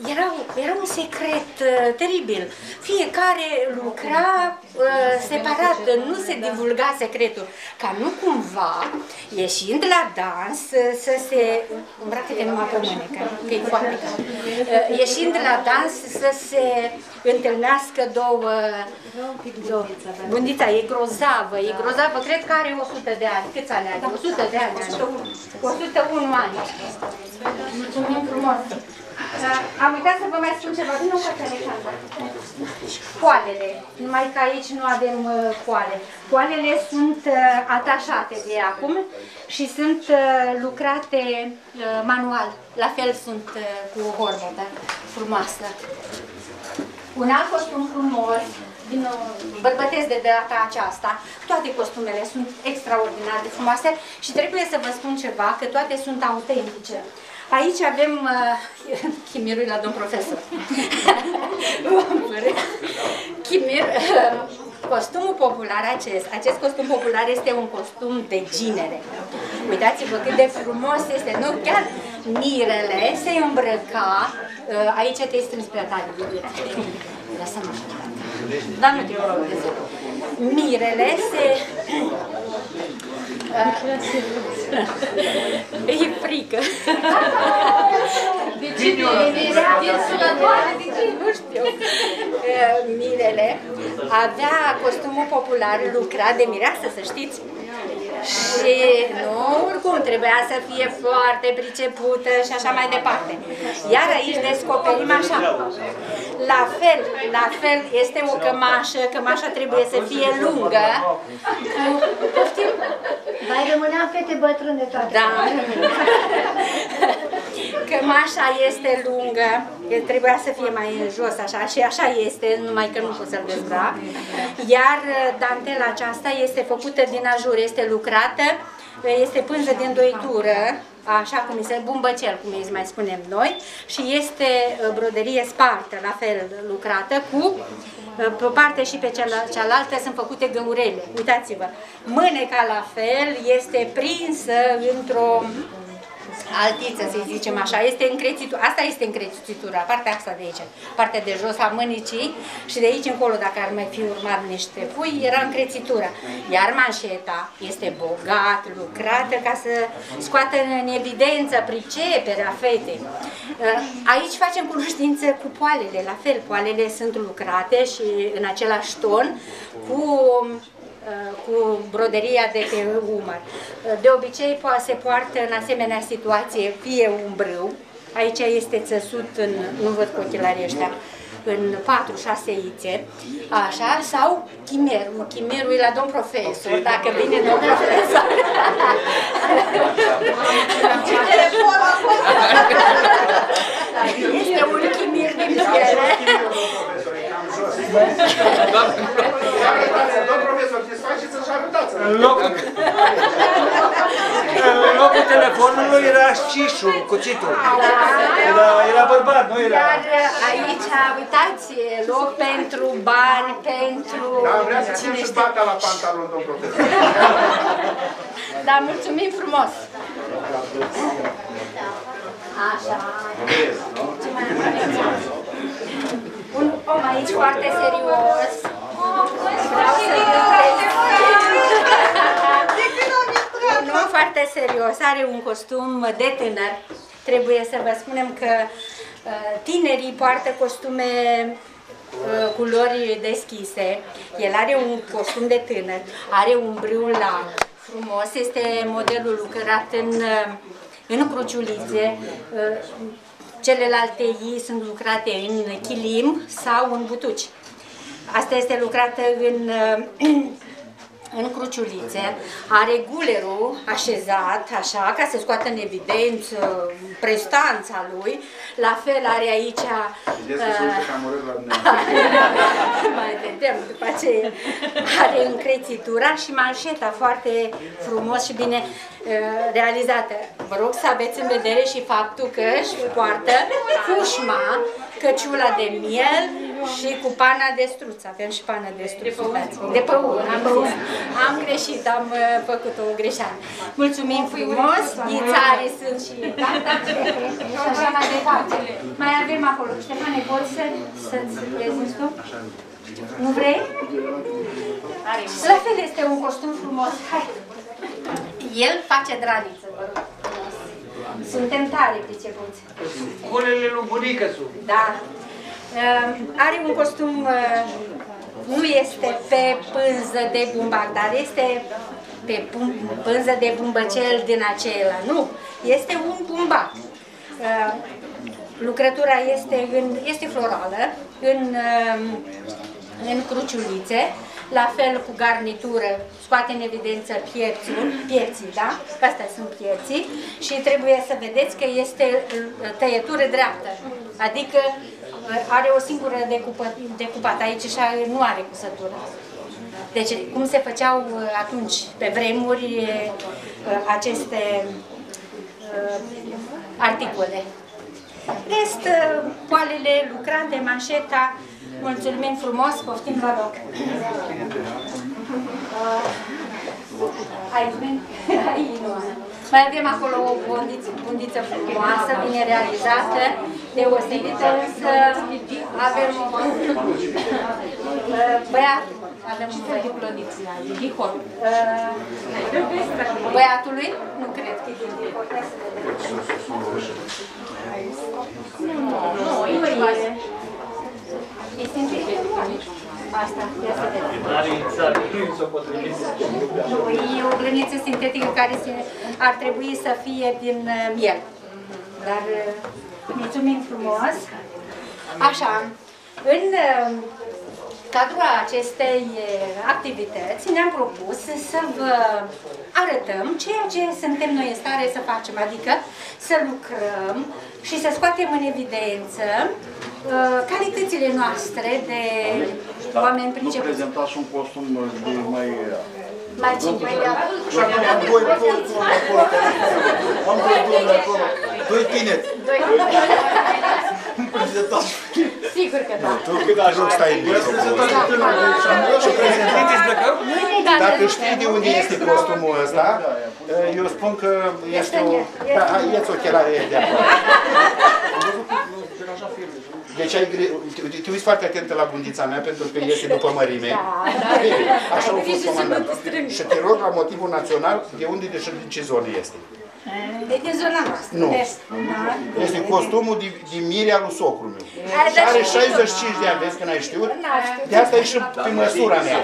era, era un secret uh, teribil. Fiecare lucra uh, separat, nu se divulga secretul. Ca nu cumva, ieșind la dans, uh, să se... Îmbracă-te numai pe mâine, că, că e foarte cald. Uh, ieșind la dans, să se întâlnească două... două bundița, e grozavă, e grozavă, cred că are 100 de ani. Câți ani are? 100 de ani. 101 ani. Mulțumim frumos. Uh, Am uitat să vă mai spun ceva, nu cu Alexandra. Poalele, numai că aici nu avem uh, poale. Poalele sunt uh, atașate de acum și sunt uh, lucrate uh, manual. La fel sunt uh, cu o horbetă frumoasă. Un alt costum frumos, din uh, bărbătesc de data aceasta, toate costumele sunt extraordinar de frumoase și trebuie să vă spun ceva, că toate sunt autentice. Aici avem uh, chimirul la domn profesor. Chimir, uh, costumul popular acest, acest costum popular este un costum de ginere. Uitați-vă cât de frumos este, nu? Chiar mirele se îmbrăca, uh, aici te-ai strâns prea tare, iubire. Lasă-mă așa. Da, nu te rog, de zi. Mirele se... Uh, e frică. De ce din sunătoare? De ce? Nu știu. Uh, Mirele avea costumul popular lucrat de mireasă, să știți. Și nu, oricum, trebuia să fie foarte pricepută și așa mai departe. Iar aici descoperim așa. La fel, la fel, este o cămașă, cămașa trebuie să fie lungă. Cu, poftim? Mai rămâneam fete bătrâne toate. Da. Cămașa este lungă, el trebuia să fie mai în jos așa și așa este, numai că nu pot să-l dezbrac. Iar uh, dantela aceasta este făcută din ajur, este lucrată, uh, este pânză din doitură, așa cum este bumbăcel, cum îi mai spunem noi, și este uh, broderie spartă, la fel lucrată, cu pe o parte și pe cealaltă sunt făcute găurele. Uitați-vă, mâneca la fel este prinsă într-o altiță, să zicem așa, este încrețitura, asta este încrețitura, partea asta de aici, partea de jos a mânicii și de aici încolo, dacă ar mai fi urmat niște pui, era încrețitura. Iar manșeta este bogat, lucrată ca să scoată în evidență priceperea fetei. Aici facem cunoștință cu poalele, la fel, poalele sunt lucrate și în același ton cu cu broderia de pe umăr. De obicei se poartă în asemenea situație fie un brâu, aici este țăsut în, nu văd cu ochelarii ăștia, în 4-6 ițe, așa, sau chimerul. Chimerul e la domn profesor, dacă vine domn profesor. este un chimir din piele. Domn profesor, desfaceți și arătați În locul, în locul telefonului era șișul, cuțitul. Era, era bărbat, nu era... Iar aici, uitați, loc pentru bani, pentru... Da, vrea să țin și partea la pantalon, domn profesor. Da, mulțumim frumos! Așa. Un om aici foarte serios. Vreau să foarte serios, are un costum de tânăr. Trebuie să vă spunem că uh, tinerii poartă costume uh, culori deschise. El are un costum de tânăr, are un brâu larg, frumos, este modelul lucrat în, uh, în cruciulițe. Uh, Celelalte ei sunt lucrate în chilim sau în butuci. Asta este lucrată în, uh, în cruciulițe, are gulerul așezat așa ca să scoată în evidență prestanța lui, la fel are aici Vedeți că se uită cam urât la mai vedem după aceea are încrețitura și manșeta foarte frumos și bine uh, realizată. Vă rog să aveți în vedere și faptul că își poartă cușma, căciula de miel și cu pana de struț. Avem și pana de struț. De păun. Am, zis. am greșit, am uh, făcut o greșeală. Mulțumim frumos, ghițare sunt și gata. Și așa mai departe. Mai avem acolo. Ștefane, poți să, să-ți prezinți tu? Nu vrei? La fel este un costum frumos. Hai. El face draniță, vă rog. Frumos. Suntem tare pricepuți. Culele lui bunica sunt. Da. Uh, are un costum, uh, nu este pe pânză de bumbac, dar este pe pun- pânză de bumbăcel din acela. Nu, este un bumbac. Uh, lucrătura este, în, este florală, în, uh, în cruciulițe, la fel cu garnitură, scoate în evidență piețul, pieții, da? Astea sunt pieții și trebuie să vedeți că este uh, tăietură dreaptă, adică uh, are o singură decupă, decupat aici și nu are cusătură. Deci, cum se făceau uh, atunci, pe vremuri, uh, aceste uh, articole. Rest, uh, poalele lucrate, manșeta, mulțumim frumos, poftim, vă rog. Uh, Aici, aici nu. Mai avem acolo o bundiță, bundiță frumoasă, bine realizată, deosebită, însă avem uh, băiat, avem un băiat. Dihor. Uh, Băiatului? Nu cred că e din Dihor. Hai să vedem. Nu, nu, nu e. E sintetică. Asta, ia să vedem. Nu, e o grăniță sintetică care se, ar trebui să fie din uh, miel. Dar uh, mulțumim frumos. Așa, în uh, cadrul acestei uh, activități ne-am propus să vă arătăm ceea ce suntem noi în stare să facem, adică să lucrăm și să scoatem în evidență uh, calitățile noastre de oameni Nu pricepuți. prezentați un costum de mai... Mai cine? Și acum am doi acolo, acolo, am doi domni acolo, doi tineri. Nu prezentați. Sigur că da. Tu cât ajung stai în Și prezentați Dacă știi de unde este costumul ăsta, eu spun că este o... Da, hai, ia-ți ochelare de acolo. Deci ai gre... te, te uiți foarte atentă la bundița mea pentru că este după mărime. Bine, Așa a fost comandat. Și te rog la motivul național de unde de și din ce zonă este. E din zona noastră. Nu. Est. Da. Este costumul din, din mirea lui socrul meu. Și da, are și- 65 de ani, vezi că n-ai știut? N-am știut. De asta e și pe măsura mea.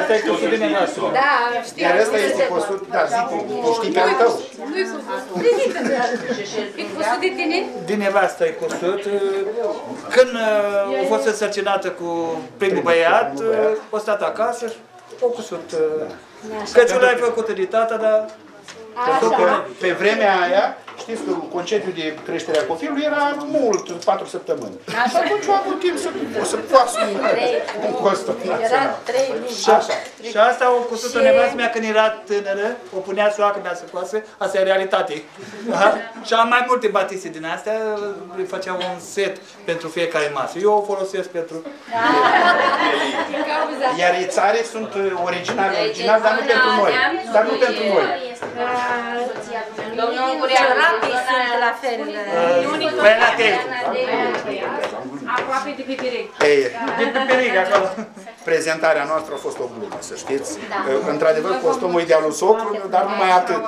Asta e costul de nevastă. Da, știu. Iar ăsta este costul, da, zic, tu știi pe al tău. Nu-i cusut. Ridică de E cusut de tine? Din nevastă e cusut. Când uh, a fost însărcinată cu primul băiat, uh, a stat acasă și a cusut. uh, Căciula e făcută de tata, dar Pentru că pe vremea aia, știți că concediul de creștere a copilului era mult, 4 săptămâni. Și atunci au avut timp să, să poată un costum Era național. trei luni. Și, și asta o cusut-o Și- nevastă mea când era tânără, o punea soacră mea să coase, asta e realitate. Da? Și am mai multe batiste din astea, îi făceam un set pentru fiecare masă. Eu o folosesc pentru... Din cauza. Iar țare sunt uh, originale, original, dar nu pentru noi. Dar nu pentru noi. Ciorapii sunt la fel. Păi la tei. Aproape de pipiric. Ei, De pe peric acolo. prezentarea noastră a fost o glumă, să știți. Da. Într-adevăr, costumul e de-al lui socru, dar numai atât.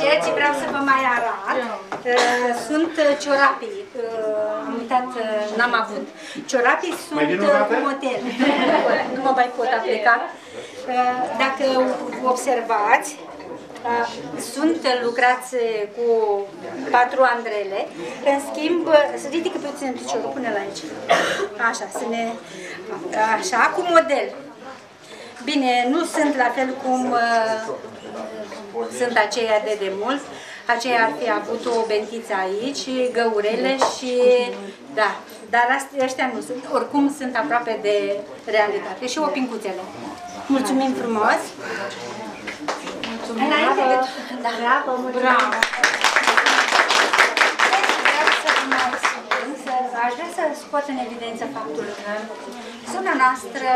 Ceea ce vreau să vă mai arăt uh, sunt uh, ciorapii. Uh, Am uitat, uh, n-am avut. Ciorapii sunt Mai vin o uh, dată? cu motel. nu mă mai pot aplica. Uh, Dacă observați, uh, sunt lucrați cu patru andrele. În schimb, să ridică puțin piciorul până la aici. Așa, să ne... Așa, cu model. Bine, nu sunt la fel cum uh, sunt aceia de demult. Aceia ar fi avut o bentiță aici, găurele și... Da, dar astea, ăștia nu sunt. Oricum sunt aproape de realitate. Și opincuțele. Mulțumim frumos! Mulțumim! Înainte de... Da. Bravo, Bravo! Vreau să vă mai spun, să- Aș vrea să scot în evidență faptul că zona noastră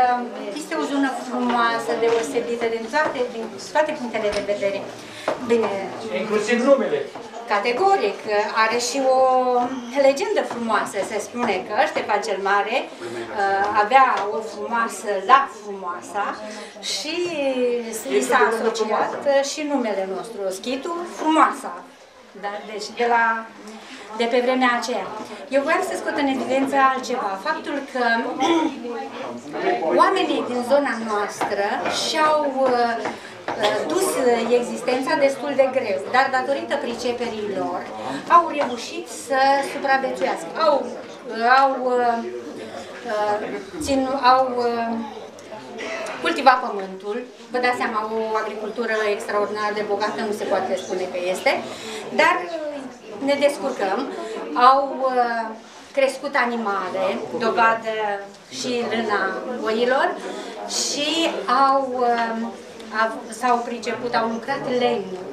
este o zonă frumoasă, deosebită din toate, din toate punctele de vedere. Bine, Inclusiv numele. Categoric, are și o legendă frumoasă. Se spune că Ștefan cel Mare uh, avea o frumoasă la frumoasa și i s-a asociat și numele nostru, Schitul Frumoasa. Da? Deci de la de pe vremea aceea. Eu voiam să scot în evidență altceva, faptul că oamenii din zona noastră și-au uh, uh, dus existența destul de greu, dar datorită priceperii lor au reușit să supraviețuiască. Au, au, uh, uh, țin, au uh, cultivat pământul, vă dați seama, o agricultură extraordinar de bogată nu se poate spune că este, dar uh, ne descurcăm, au uh, crescut animale, dovadă și lâna oilor și au, uh, au- s-au priceput, au lucrat lemnul.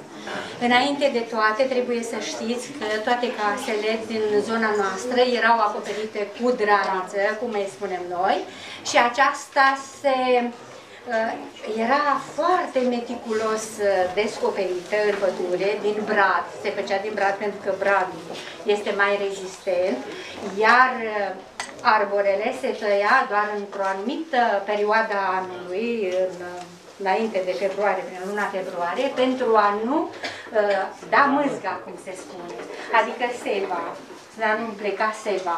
Înainte de toate, trebuie să știți că toate casele din zona noastră erau acoperite cu draniță, cum îi spunem noi, și aceasta se uh, era foarte meticulos uh, descoperită în pădure, din brad, se făcea din brad pentru că bradul este mai rezistent, iar uh, arborele se tăia doar într-o anumită perioadă a anului, în, uh, înainte de februarie, prin luna februarie, pentru a nu uh, da mâzga, cum se spune, adică seva, să nu pleca seva.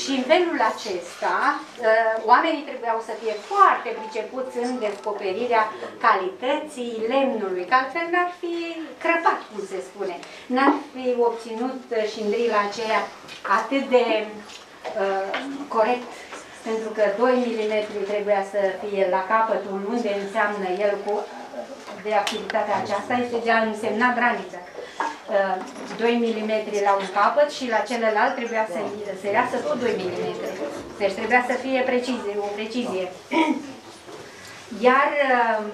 Și în felul acesta, uh, oamenii trebuiau să fie foarte pricepuți în descoperirea calității lemnului, că altfel n-ar fi crăpat, cum se spune. N-ar fi obținut uh, șindrila aceea atât de uh, corect pentru că 2 mm trebuia să fie la capătul unde înseamnă el cu de activitatea aceasta, este deja însemnat graniță. Uh, 2 mm la un capăt și la celălalt trebuia să, să iasă tot 2 mm. Deci trebuia să fie precizie, o precizie. Iar uh,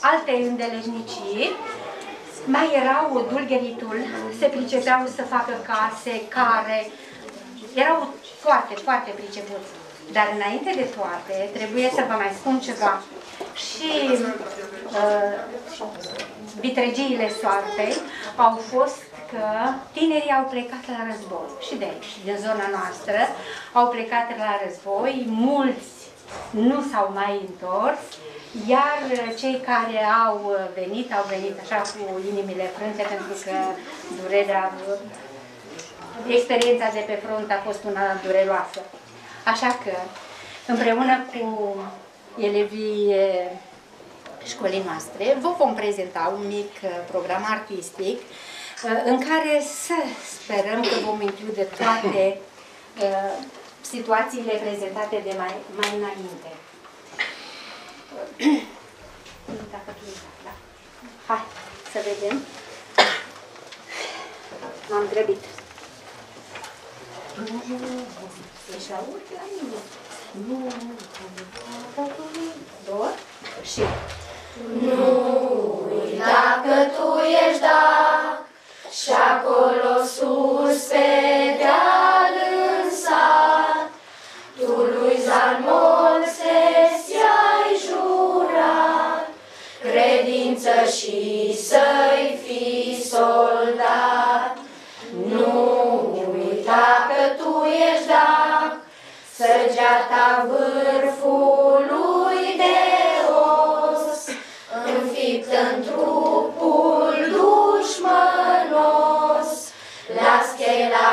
alte îndelejnicii mai erau dulgheritul, se pricepeau să facă case care erau foarte, foarte pricepuți. Dar înainte de toate, trebuie să vă mai spun ceva. Și uh, vitregiile soartei au fost că tinerii au plecat la război. Și de aici, din zona noastră, au plecat la război, mulți nu s-au mai întors, iar cei care au venit, au venit așa cu inimile frânte, pentru că durerea, experiența de pe front a fost una dureroasă. Așa că, împreună cu elevii eh, școlii noastre, vă vom prezenta un mic eh, program artistic eh, în care să sperăm că vom include toate eh, situațiile prezentate de mai, mai înainte. Dacă tu uita, da. Hai, să vedem. M-am grăbit. Ești la urmă la mine. Nu, Dor și... Nu uita că tu ești dac și acolo sus pe deal Săgeata vârfului de os, înfipt în trupul dușmănos, la schela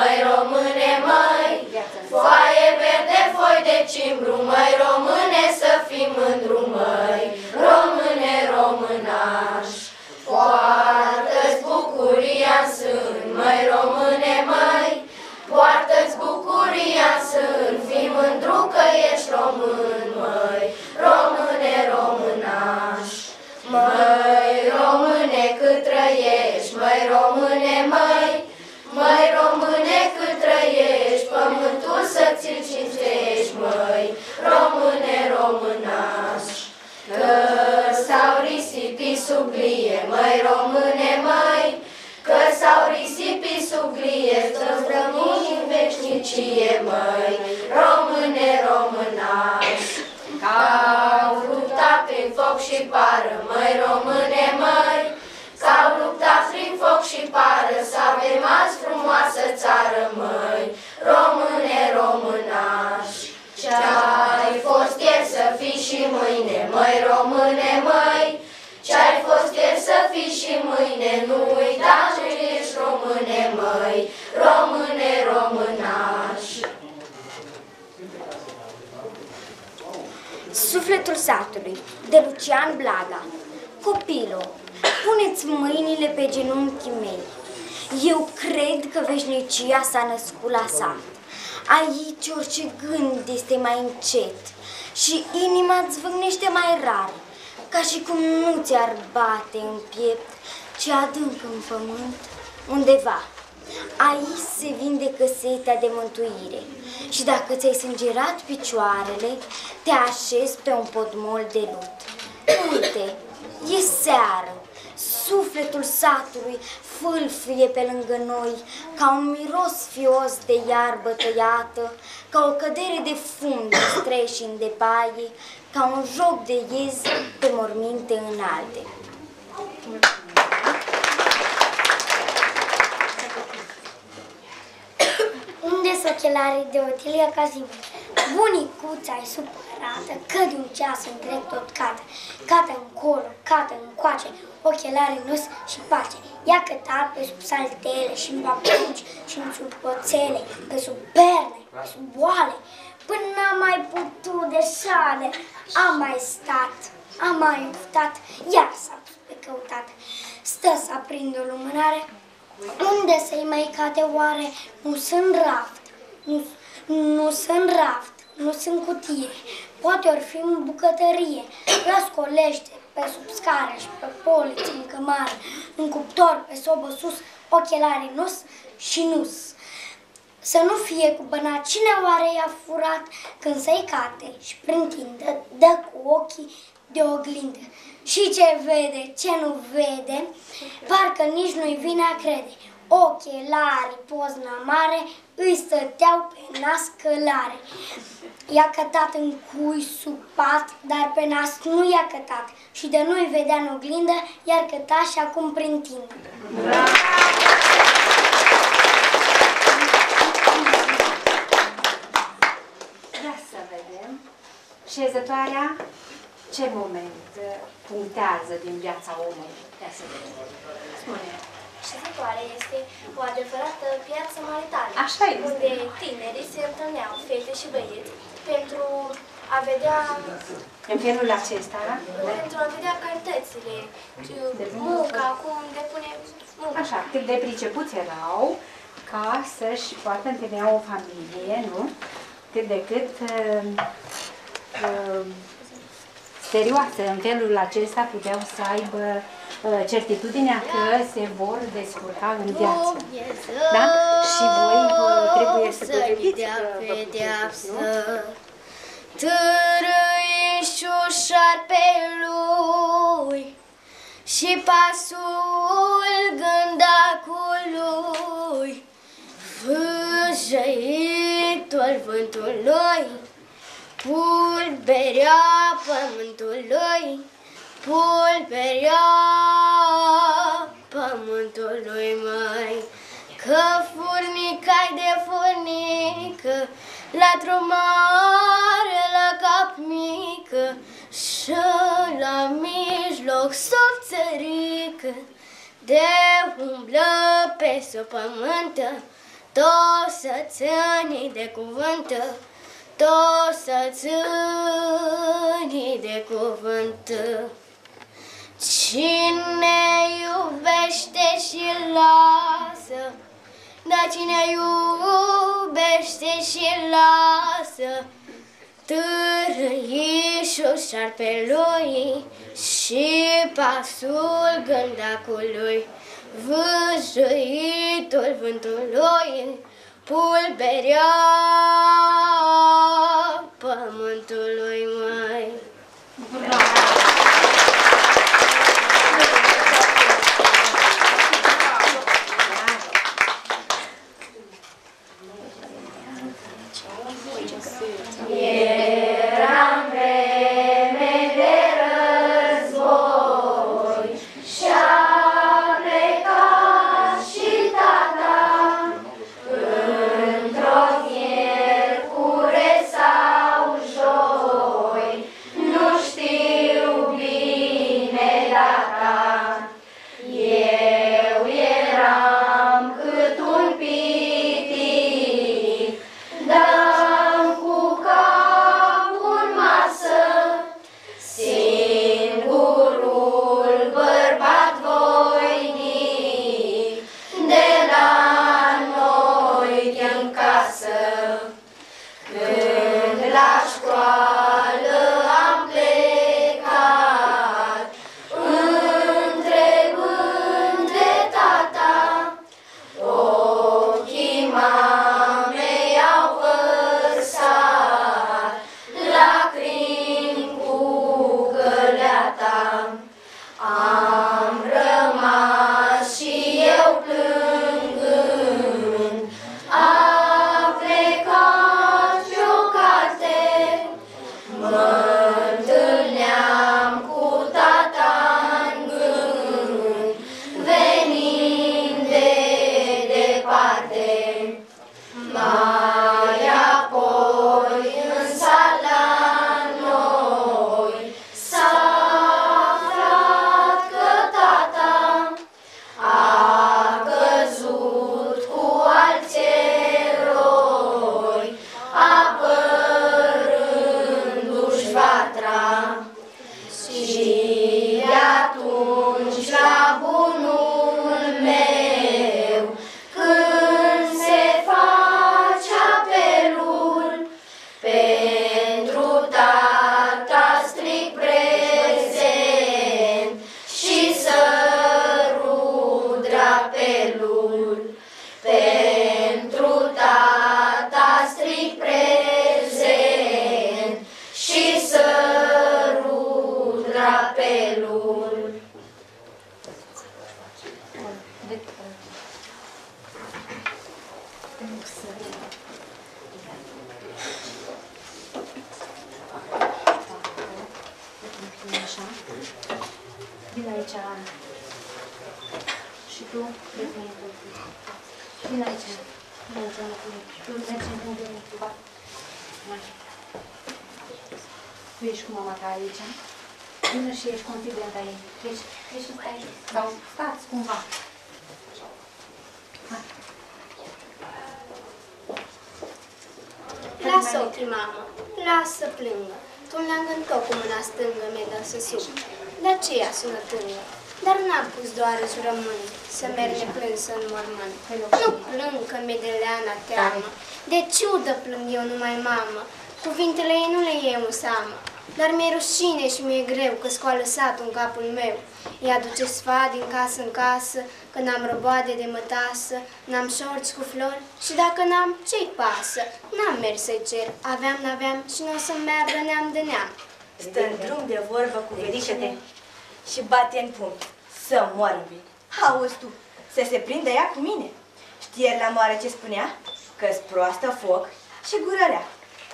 măi române, măi Foaie verde, foi de cimbru, măi române, satului, de Lucian Blaga. Copilul, puneți mâinile pe genunchii mei. Eu cred că veșnicia s-a născut la sat. Aici orice gând este mai încet și inima îți zvâgnește mai rar, ca și cum nu ți-ar bate în piept, ci adânc în pământ, undeva. Aici se vindecă setea de mântuire și dacă ți-ai sângerat picioarele, te așezi pe un podmol de lut. Uite, e seară, sufletul satului fâlfâie pe lângă noi, ca un miros fios de iarbă tăiată, ca o cădere de fum de streșini de baie, ca un joc de iez pe morminte înalte. Unde sunt ochelarii de Otilia Casimir? Bunicuța e supărată că de un ceas întreg tot cată. Cată încolo, cată încoace, ochelari în us și pace. Ia că pe sub saltele și în papuci și în sub oțele, pe sub perne, pe sub boale. Până n-am mai putut de șale, am mai stat, am mai uftat, iar s-a pus pe căutat. Stă să aprindă o lumânare, unde să-i mai cate oare? Nu sunt raft, nu, nu sunt raft, nu sunt cutie, poate ori fi în bucătărie, la scolește, pe sub scară și pe poliță în cămară, în cuptor, pe sobă sus, ochelari nus și nus. Să nu fie cu băna cine oare i-a furat când să-i cate și prin tindă dă cu ochii de oglindă. Și ce vede, ce nu vede, parcă nici nu-i vine a crede. Ochelari, pozna mare, îi stăteau pe nas călare. I-a cătat în cui sub pat, dar pe nas nu i-a cătat. Și de nu-i vedea în oglindă, i-ar căta și acum prin tindă. Ia să vedem. Șezătoarea ce moment uh, punctează din viața omului? Ia să vedem. Spune. Șezătoare este o adevărată piață maritală, Așa este. unde tinerii se întâlneau, fete și băieți, pentru a vedea În felul acesta, pentru a vedea calitățile, munca, cum depune munca. așa, cât de pricepuți erau ca să-și poată întemeia o familie, nu? Cât de cât uh, uh, serioasă. În felul acesta puteau să aibă uh, certitudinea că se vor descurca în viață. Da? Și voi vă trebuie să dovediți că vă puteți, nu? Târâișul șarpelui și pasul gândacului, fâșăitul vântului, pulberea pământului, pulberea pământului, măi, că furnicai de furnică, la trumare, la cap mică Și la mijloc subțărică De umblă pe sub pământă Toți sățânii de cuvântă Toți sățânii de cuvântă Cine iubește și lasă dar cine iubește și lasă Târâișul șarpelui și pasul gândacului Vâjâitul vântului, pulberea pământului mai. Era să merg neplâns în mormânt. Nu plâng că mi-e de leana teamă. De ciudă plâng eu numai mamă. Cuvintele ei nu le iau în seamă. Dar mi-e rușine și mi-e greu că scoală satul în capul meu. Ea aduce sfat din casă în casă, că n-am roboade de mătasă, n-am șorți cu flori și dacă n-am, ce-i pasă? N-am mers să-i cer, aveam, n-aveam și nu o să meargă neam de neam. Stă în drum de vorbă cu vecine și bate în pumn. Să moară bine. Auzi tu, să se prindă ea cu mine. Știi la moare ce spunea? Că-s proastă foc și gurărea.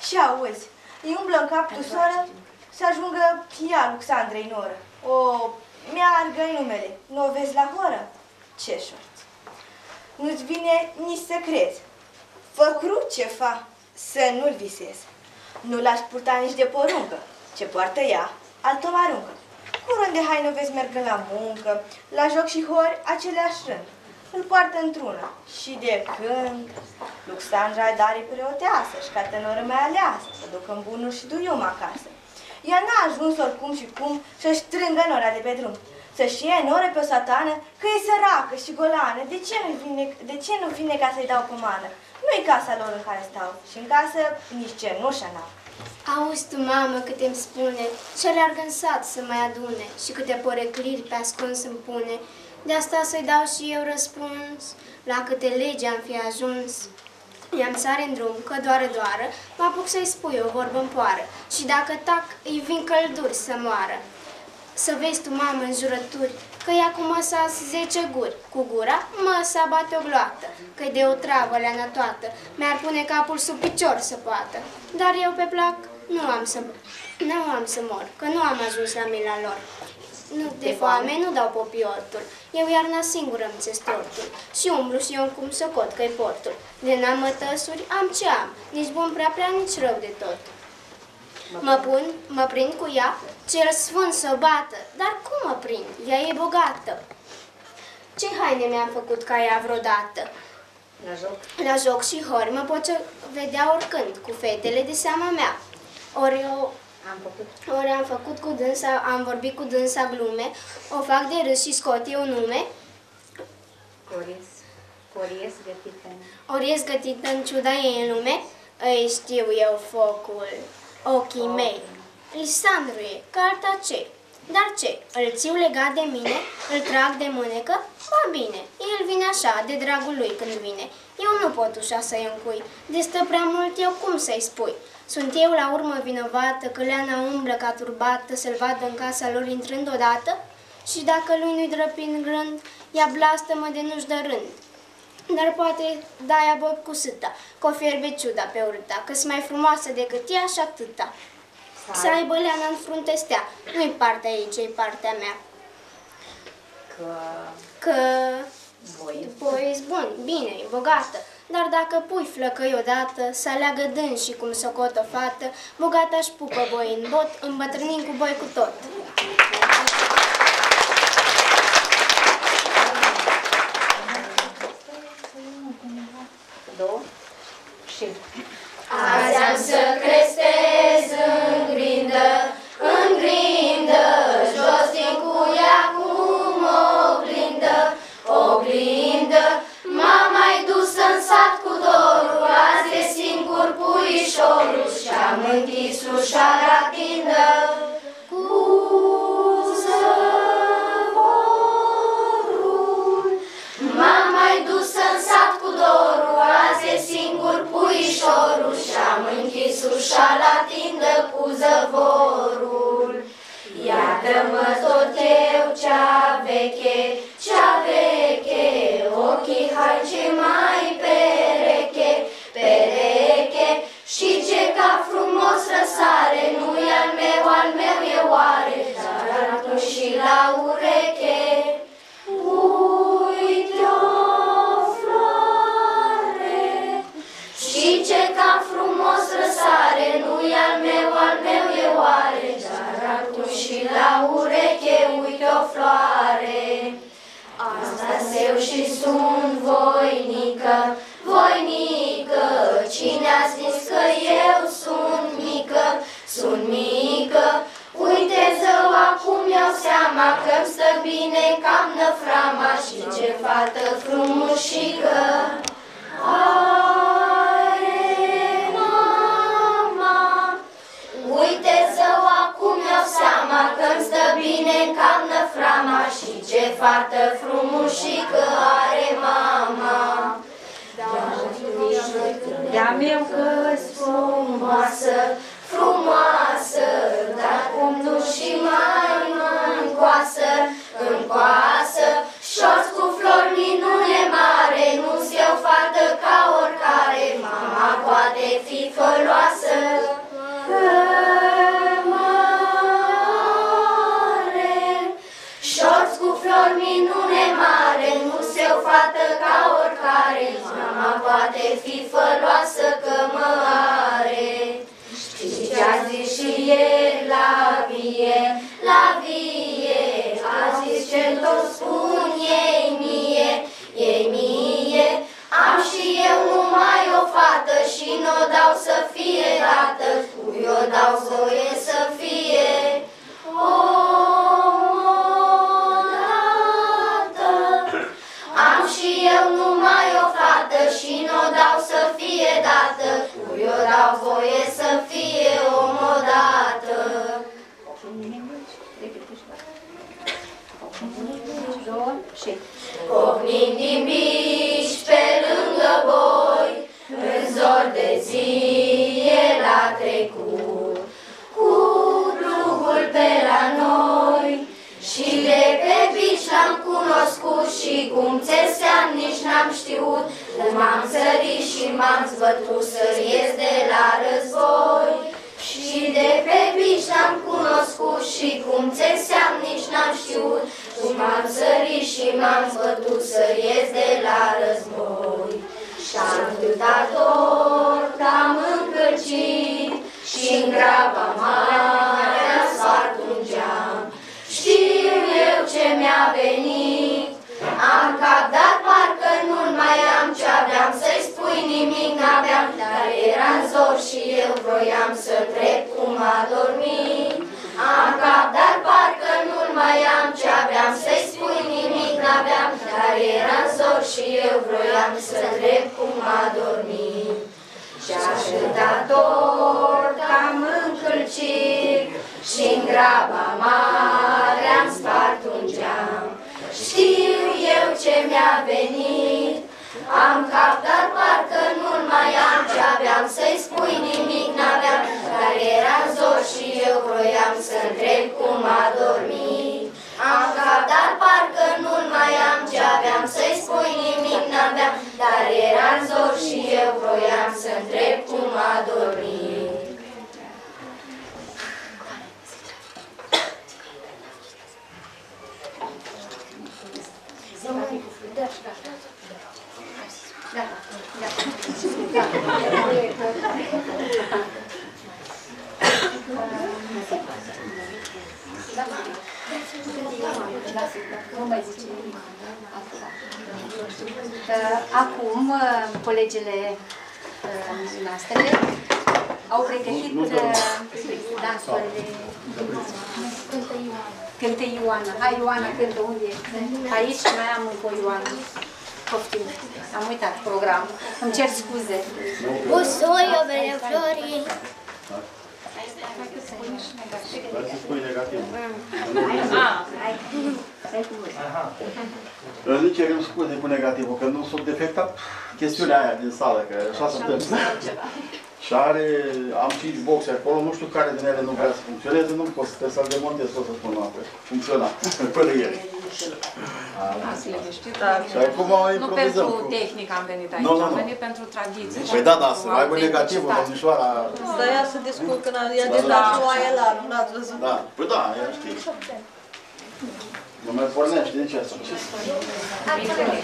Și auzi, îi umblă în cap tu soră să ajungă ea Alexandrei noră. O, meargă numele, nu o vezi la horă? Ce șorți! Nu-ți vine nici să crezi. Fă ce fa, să nu-l visezi. Nu l-aș purta nici de poruncă. Ce poartă ea, altă aruncă. Curând de haină vezi mergând la muncă, la joc și hori, aceleași rând. Îl poartă într-una. Și de când Luxandra dare preoteasă și ca tănoră mai aleasă, să ducă în bunuri și duium acasă. Ea n-a ajuns oricum și cum să-și strângă nora de pe drum. Să-și ie nore pe o satană că e săracă și golană. De ce nu vine, de ce nu vine ca să-i dau comană? Nu-i casa lor în care stau și în casă nici cenușa n-au. Auzi tu, mamă, cât îmi spune, ce aleargă în sat să mai adune și câte porecliri pe ascuns îmi pune. De asta să-i dau și eu răspuns, la câte legi am fi ajuns. I-am sare în drum, că doară, doară, mă apuc să-i spui o vorbă în poară. Și dacă tac, îi vin călduri să moară. Să vezi tu, mamă, în jurături, că ea cu măsa zece guri. Cu gura, măsa bate o gloată, că de o travă leana toată. Mi-ar pune capul sub picior să poată. Dar eu pe plac nu am să, nu am să mor, că nu am ajuns la mila lor. Nu, de foame nu dau popiotul. Eu iarna singură îmi țes tortul. Și umblu și eu cum să cot că-i portul. De n-am mătăsuri, am ce am. Nici bun prea prea, nici rău de tot. Mă pun, mă prind cu ea, cel sfânt să o bată. Dar cum mă prind? Ea e bogată. Ce haine mi-am făcut ca ea vreodată? La joc? La joc și hori mă pot vedea oricând, cu fetele de seama mea. Ori eu am făcut. Ori am făcut cu dânsa, am vorbit cu dânsa glume, o fac de râs și scot eu nume. Cories. Cories gătit în... Oriez gătit în ciuda ei în lume, îi știu eu focul, ochii mei. Lisandru e, carta ce? Dar ce? Îl țiu legat de mine, îl trag de mânecă? Ba bine, el vine așa, de dragul lui când vine. Eu nu pot ușa să-i încui, de stă prea mult eu cum să-i spui? Sunt eu la urmă vinovată că Leana umblă ca turbată să-l vadă în casa lor intrând odată? Și dacă lui nu-i drăpin rând, ea blastă-mă de nu-și dă rând. Dar poate da-i bob cu sâta, că o fierbe ciuda pe urta, că mai frumoasă decât ea și atâta. Să aibă Leana în frunte stea, nu-i partea ei, ce partea mea. Că... Că... Voi. Voi bun, bine, e bogată. Dar dacă pui flăcăi odată, să aleagă dâns și cum socot o fată, bogata își pupă boi în bot, îmbătrânind cu boi cu tot. Două și... Azi am să crestez în grindă, în grindă, jos din cuia cum oglindă, oglindă, m-a mai dus în sat cu dorul, azi e singur puișorul și-am închis ușa la tindă. ușa-l atindă cu zăvorul. Iată-mă tot eu, cea veche, cea veche, ochii hai ce mai pereche, pereche, și ce ca frumos răsare, nu-i al meu, al meu e oare, dar atunci și la ureche. Uite o floare, și ce ca frumos tare, nu-i al meu, al meu e oare, dar acum și la ureche uite o floare. Asta eu și sunt voinică, voinică, cine a zis că eu sunt? Uh, acum, uh, colegele uh, noastre au pregătit dansurile. Cântă Ioana. Hai, Ioana, cântă unde e? Aici mai am încă Ioana. Poftim. Am uitat programul. Îmi cer scuze. Busoiu, vele florii. Hai să spui negativ. Nu cerem scuze cu negativul, că nu sunt defectat chestiunea aia din sală, că așa suntem. Și are, am 5 boxe acolo, nu știu care din ele nu vrea să funcționeze, nu pot să să-l demontez, o să spun la Funcționa, fără ele și ați da. liniștit, dar nu pentru tehnică am venit aici, am venit pentru tradiție. Păi da, da, să aibă negativul, domnișoara. Să ia să discut, când ea de la oaie la, nu l-ați văzut. Da, păi da, ea știe. Nu mai pornește, de ce asta? Stai, stai,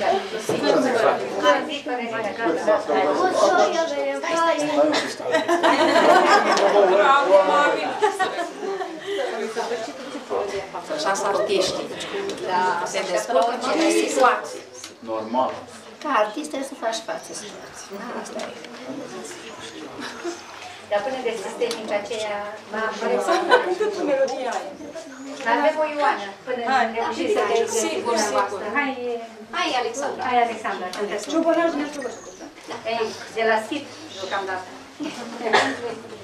stai așa sunt artiștii, deci Da. se descurcă în situații. Normal. Ca artist trebuie să faci față situații. Da, e. Dar până deschis tehnica aceea... Melodia aia. Dar avem o Ioană, până reușiți să te Sigur, sigur. Hai, hai Alexandra. Hai, Alexandra. Ciubălaj, ne ciubălaj. De la SIT, deocamdată.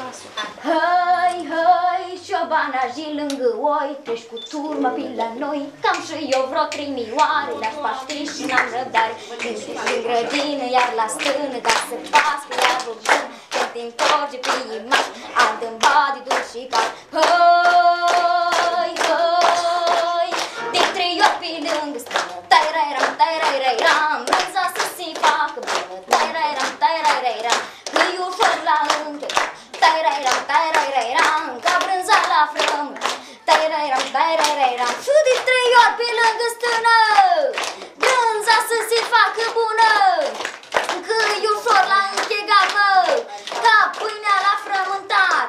Hai, hai, șobana zi lângă oi Treci cu turmă pe la noi. Cam și eu vreo trimioare Le-aș paștri și n-am răbdare. Când ești în grădină, iar la stână Ca să pască iar rugân Când te întorci pe imag Ard în badi dulci și cald Hai, hai De trei ori pe lângă stână Tai, rai, ram, tai, rai, rai, ram. Brânza să se facă bună Tai, rai, ram, tai, rai, rai, ram. Că-i ușor la închegat Tai, rai, ram, tai, rai, rai, ram Ca brânza la frământ Tai, rai, ram, tai, rai, rai, ram Și de trei ori pe lângă stână. Brânza să se facă bună Că-i ușor la închegat, mă Ca pâinea la frământat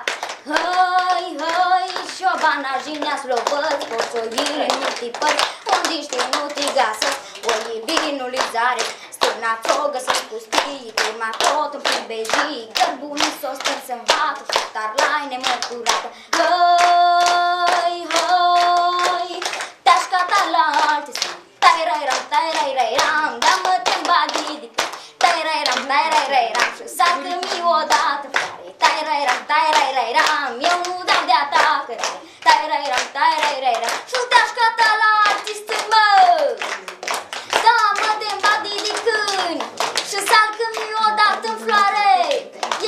Hai, hai, șobana jinea slovăți Poțoile nu te părți Unde știi nu te gasă Oilinului zare Stâna ți-o găsesc cu stii Turma tot în plin bejii Gărbunii s-o strâns în vacă Și tarlai nemărturată Hai, hai Te-aș cata la alte stâni Tai, rai, ram, tai, rai, rai, ram Da mă te baghi Tai, rai, ram, tai, rai, rai, ram Și sacă-mi odată floare Tai, rai, ram, tai, rai, rai, ram Eu nu dau de atacă Tai, rai, ram, tai, rai, rai, ram Și te-aș cata la artist, mă Da, mă te baghi de câini Și salcă-mi odată în floare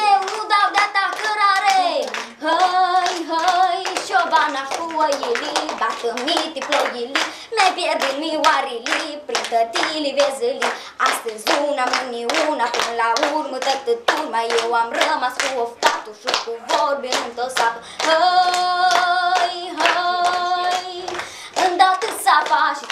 Eu nu dau de atacă rare Hai, hai, șobana cu oilii Bată-mi te ploilii Mi-ai pierdut mioarele Prin tătile vezăli Astăzi una, mâine una Până la urmă toată turma Eu am rămas cu oftatul Și cu vorbe în tot satul Hai, hai Îndată s-a și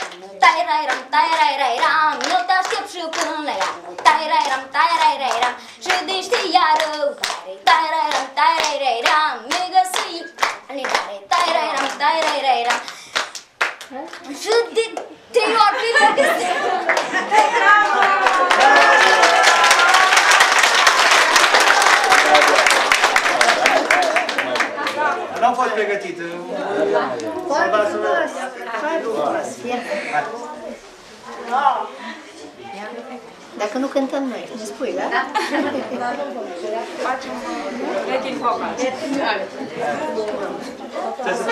Tai rai ram, tai rai rai ram Eu te aștept și până la iarnă Tai rai ram, tai rai rai ram Și de știi iar răutare Tai rai ram, tai rai rai ram Mi găsit alintare Tai rai ram, tai rai rai ram Și de trei ori pe lângă N-am fost pregătit. Foarte frumos. Foarte frumos. Ia. Dacă nu cântăm noi, ne spui, da? Facem backing vocal. Asta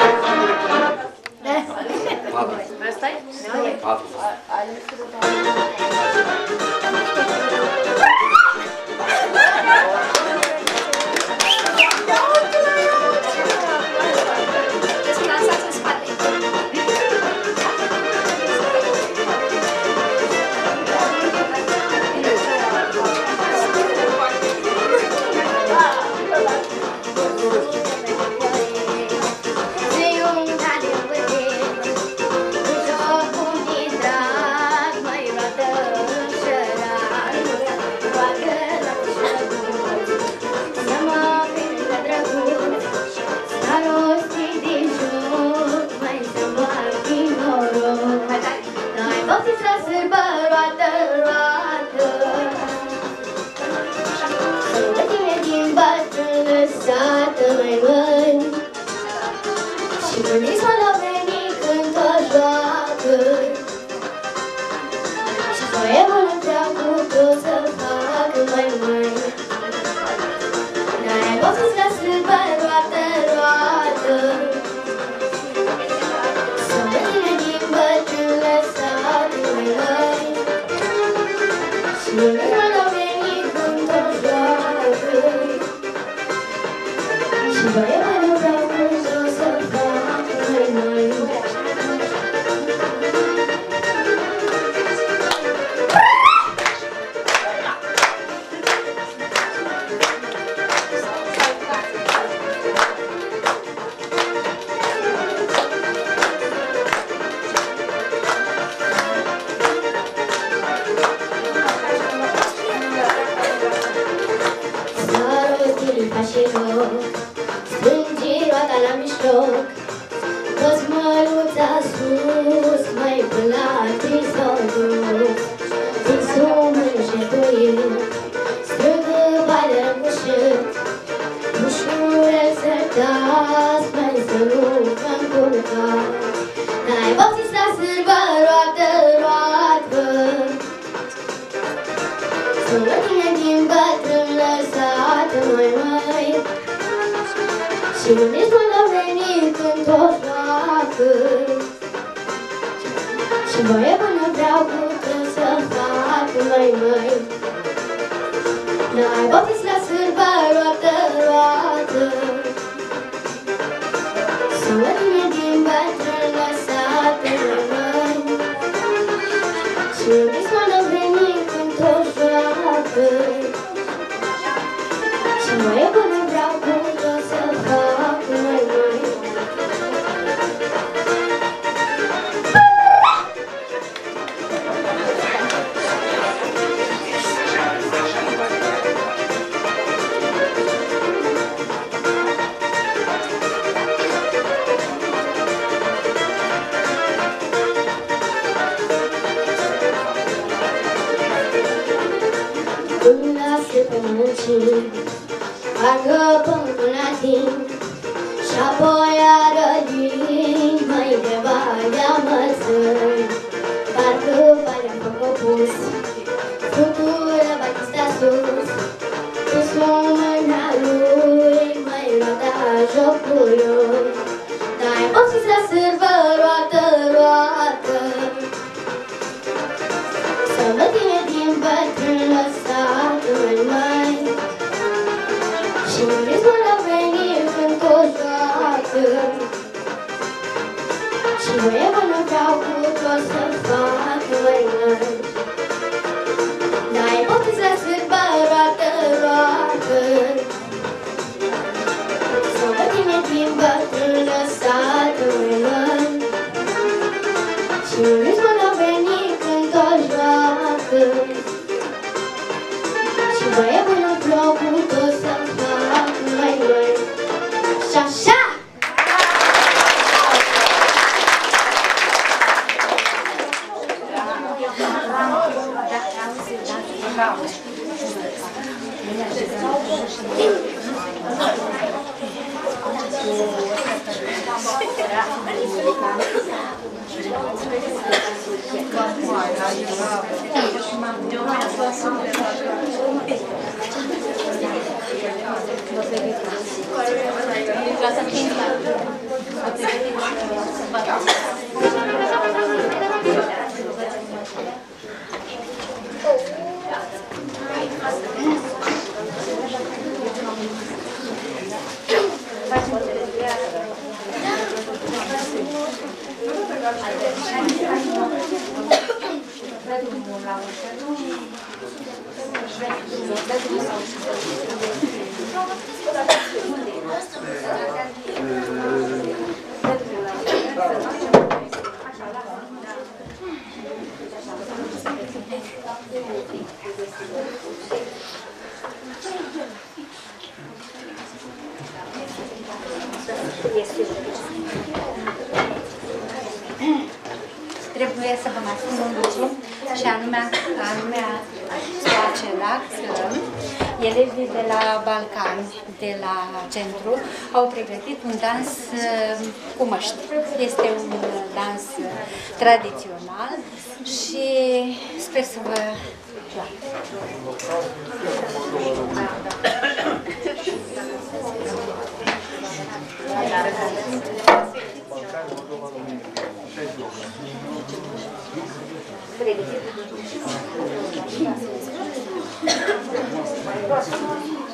Wherever no doubt, we'll cross the far away line. Now, what is that? essa. un dans uh, cu măști. Este un dans tradițional și sper să vă placă. Pregătit.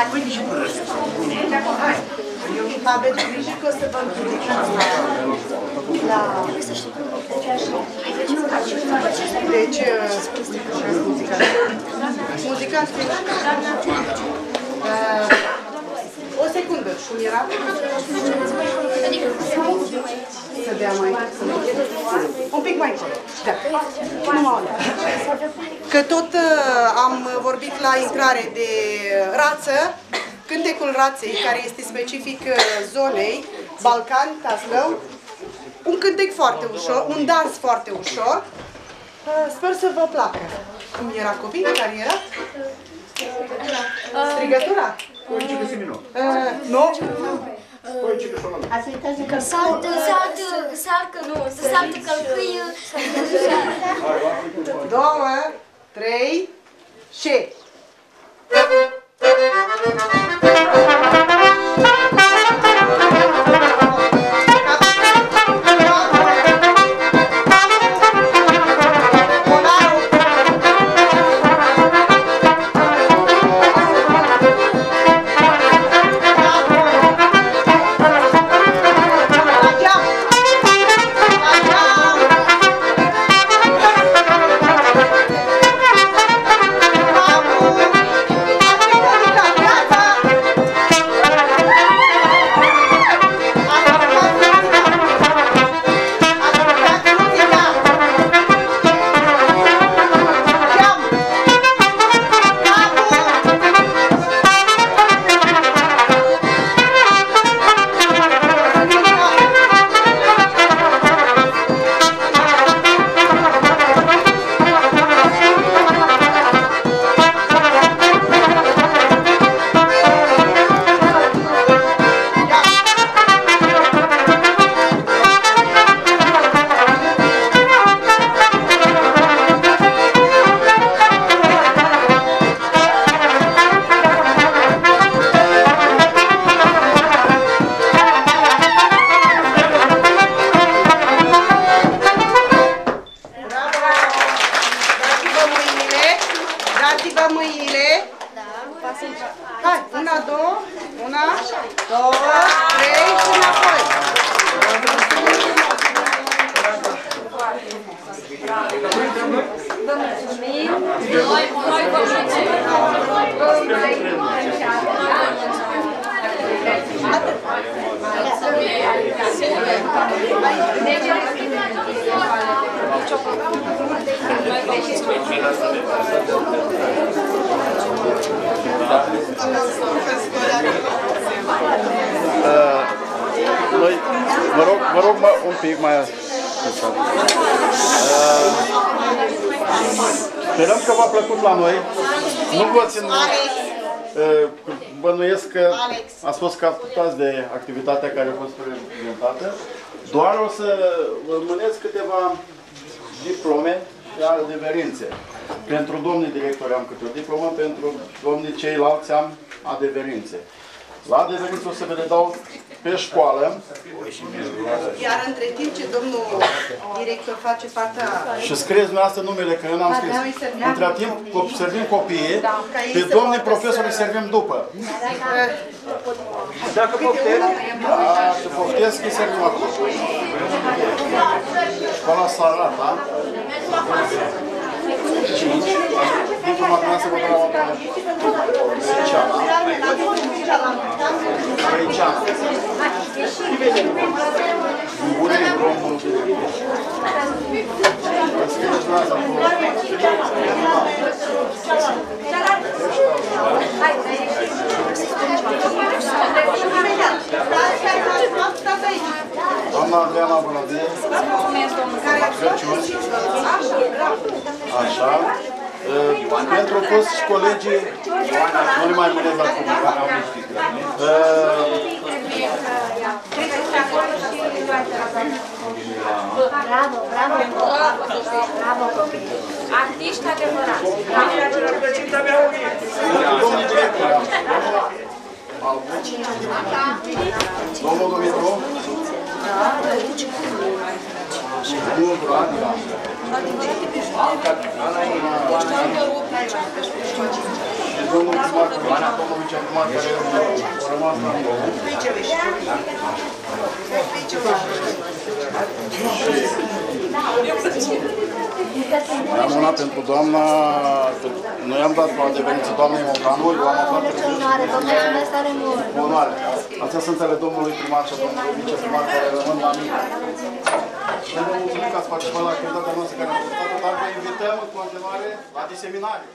Hai, uite și cu Hai! Aveți grijă că o să vă împiedicați la... Deci, uh, muzicanți. Muzicanți, uh, o secundă, cum era? Să dea mai... Un pic mai încolo. Da. Nu mă aud. Că tot uh, am vorbit la intrare de rață, cântecul raței, care este specific uh, zonei, Balcan, Taslău, un cântec foarte ușor, un dans foarte ușor. Uh, Sper să vă placă. Cum era copii? Care era? Strigătura? Uh, nu? Saltă, saltă, salcă, nu, să saltă călcâie. Două, trei și... Bravo! Pic mai Uh, Sperăm că v-a plăcut la noi. Nu vă țin uh, Bănuiesc că ați fost captați de activitatea care a fost prezentată. Doar o să vă mânez câteva diplome de adeverințe. Pentru domnii directori am câte o diplomă, pentru domnii ceilalți am adeverințe. La adeverință o să vă le dau pe școală. Iar între timp ce domnul director face partea... Și scrieți dumneavoastră numele, că eu n-am scris. Între timp servim copiii, pe domnii profesori îi servim după. Dacă poftesc, Dacă poftesc, îi servim acum. Școala Sarata. 5. Doamna Adriana Bălădie. Crăciun. Așa. Uh, Pentru toți colegii, nu le mai mânez acum. Bravo, bravo, bravo, bravo copii. Artiști adevărați. Domnul director, Domnul Dumitru? Domnul Duran, da. Și domnul primar, domnul viceprimar care a rămas la Am una pentru doamna, noi am dat o adeverință doamnei Mocanu, eu am aflat Ce onoare, vă mulțumesc tare mult. onoare. Astea sunt ale domnului primar și a domnului viceprimar care rămân la mine. Și vă mulțumim că ați participat la activitatea noastră care a fost dar vă invităm în continuare la diseminare.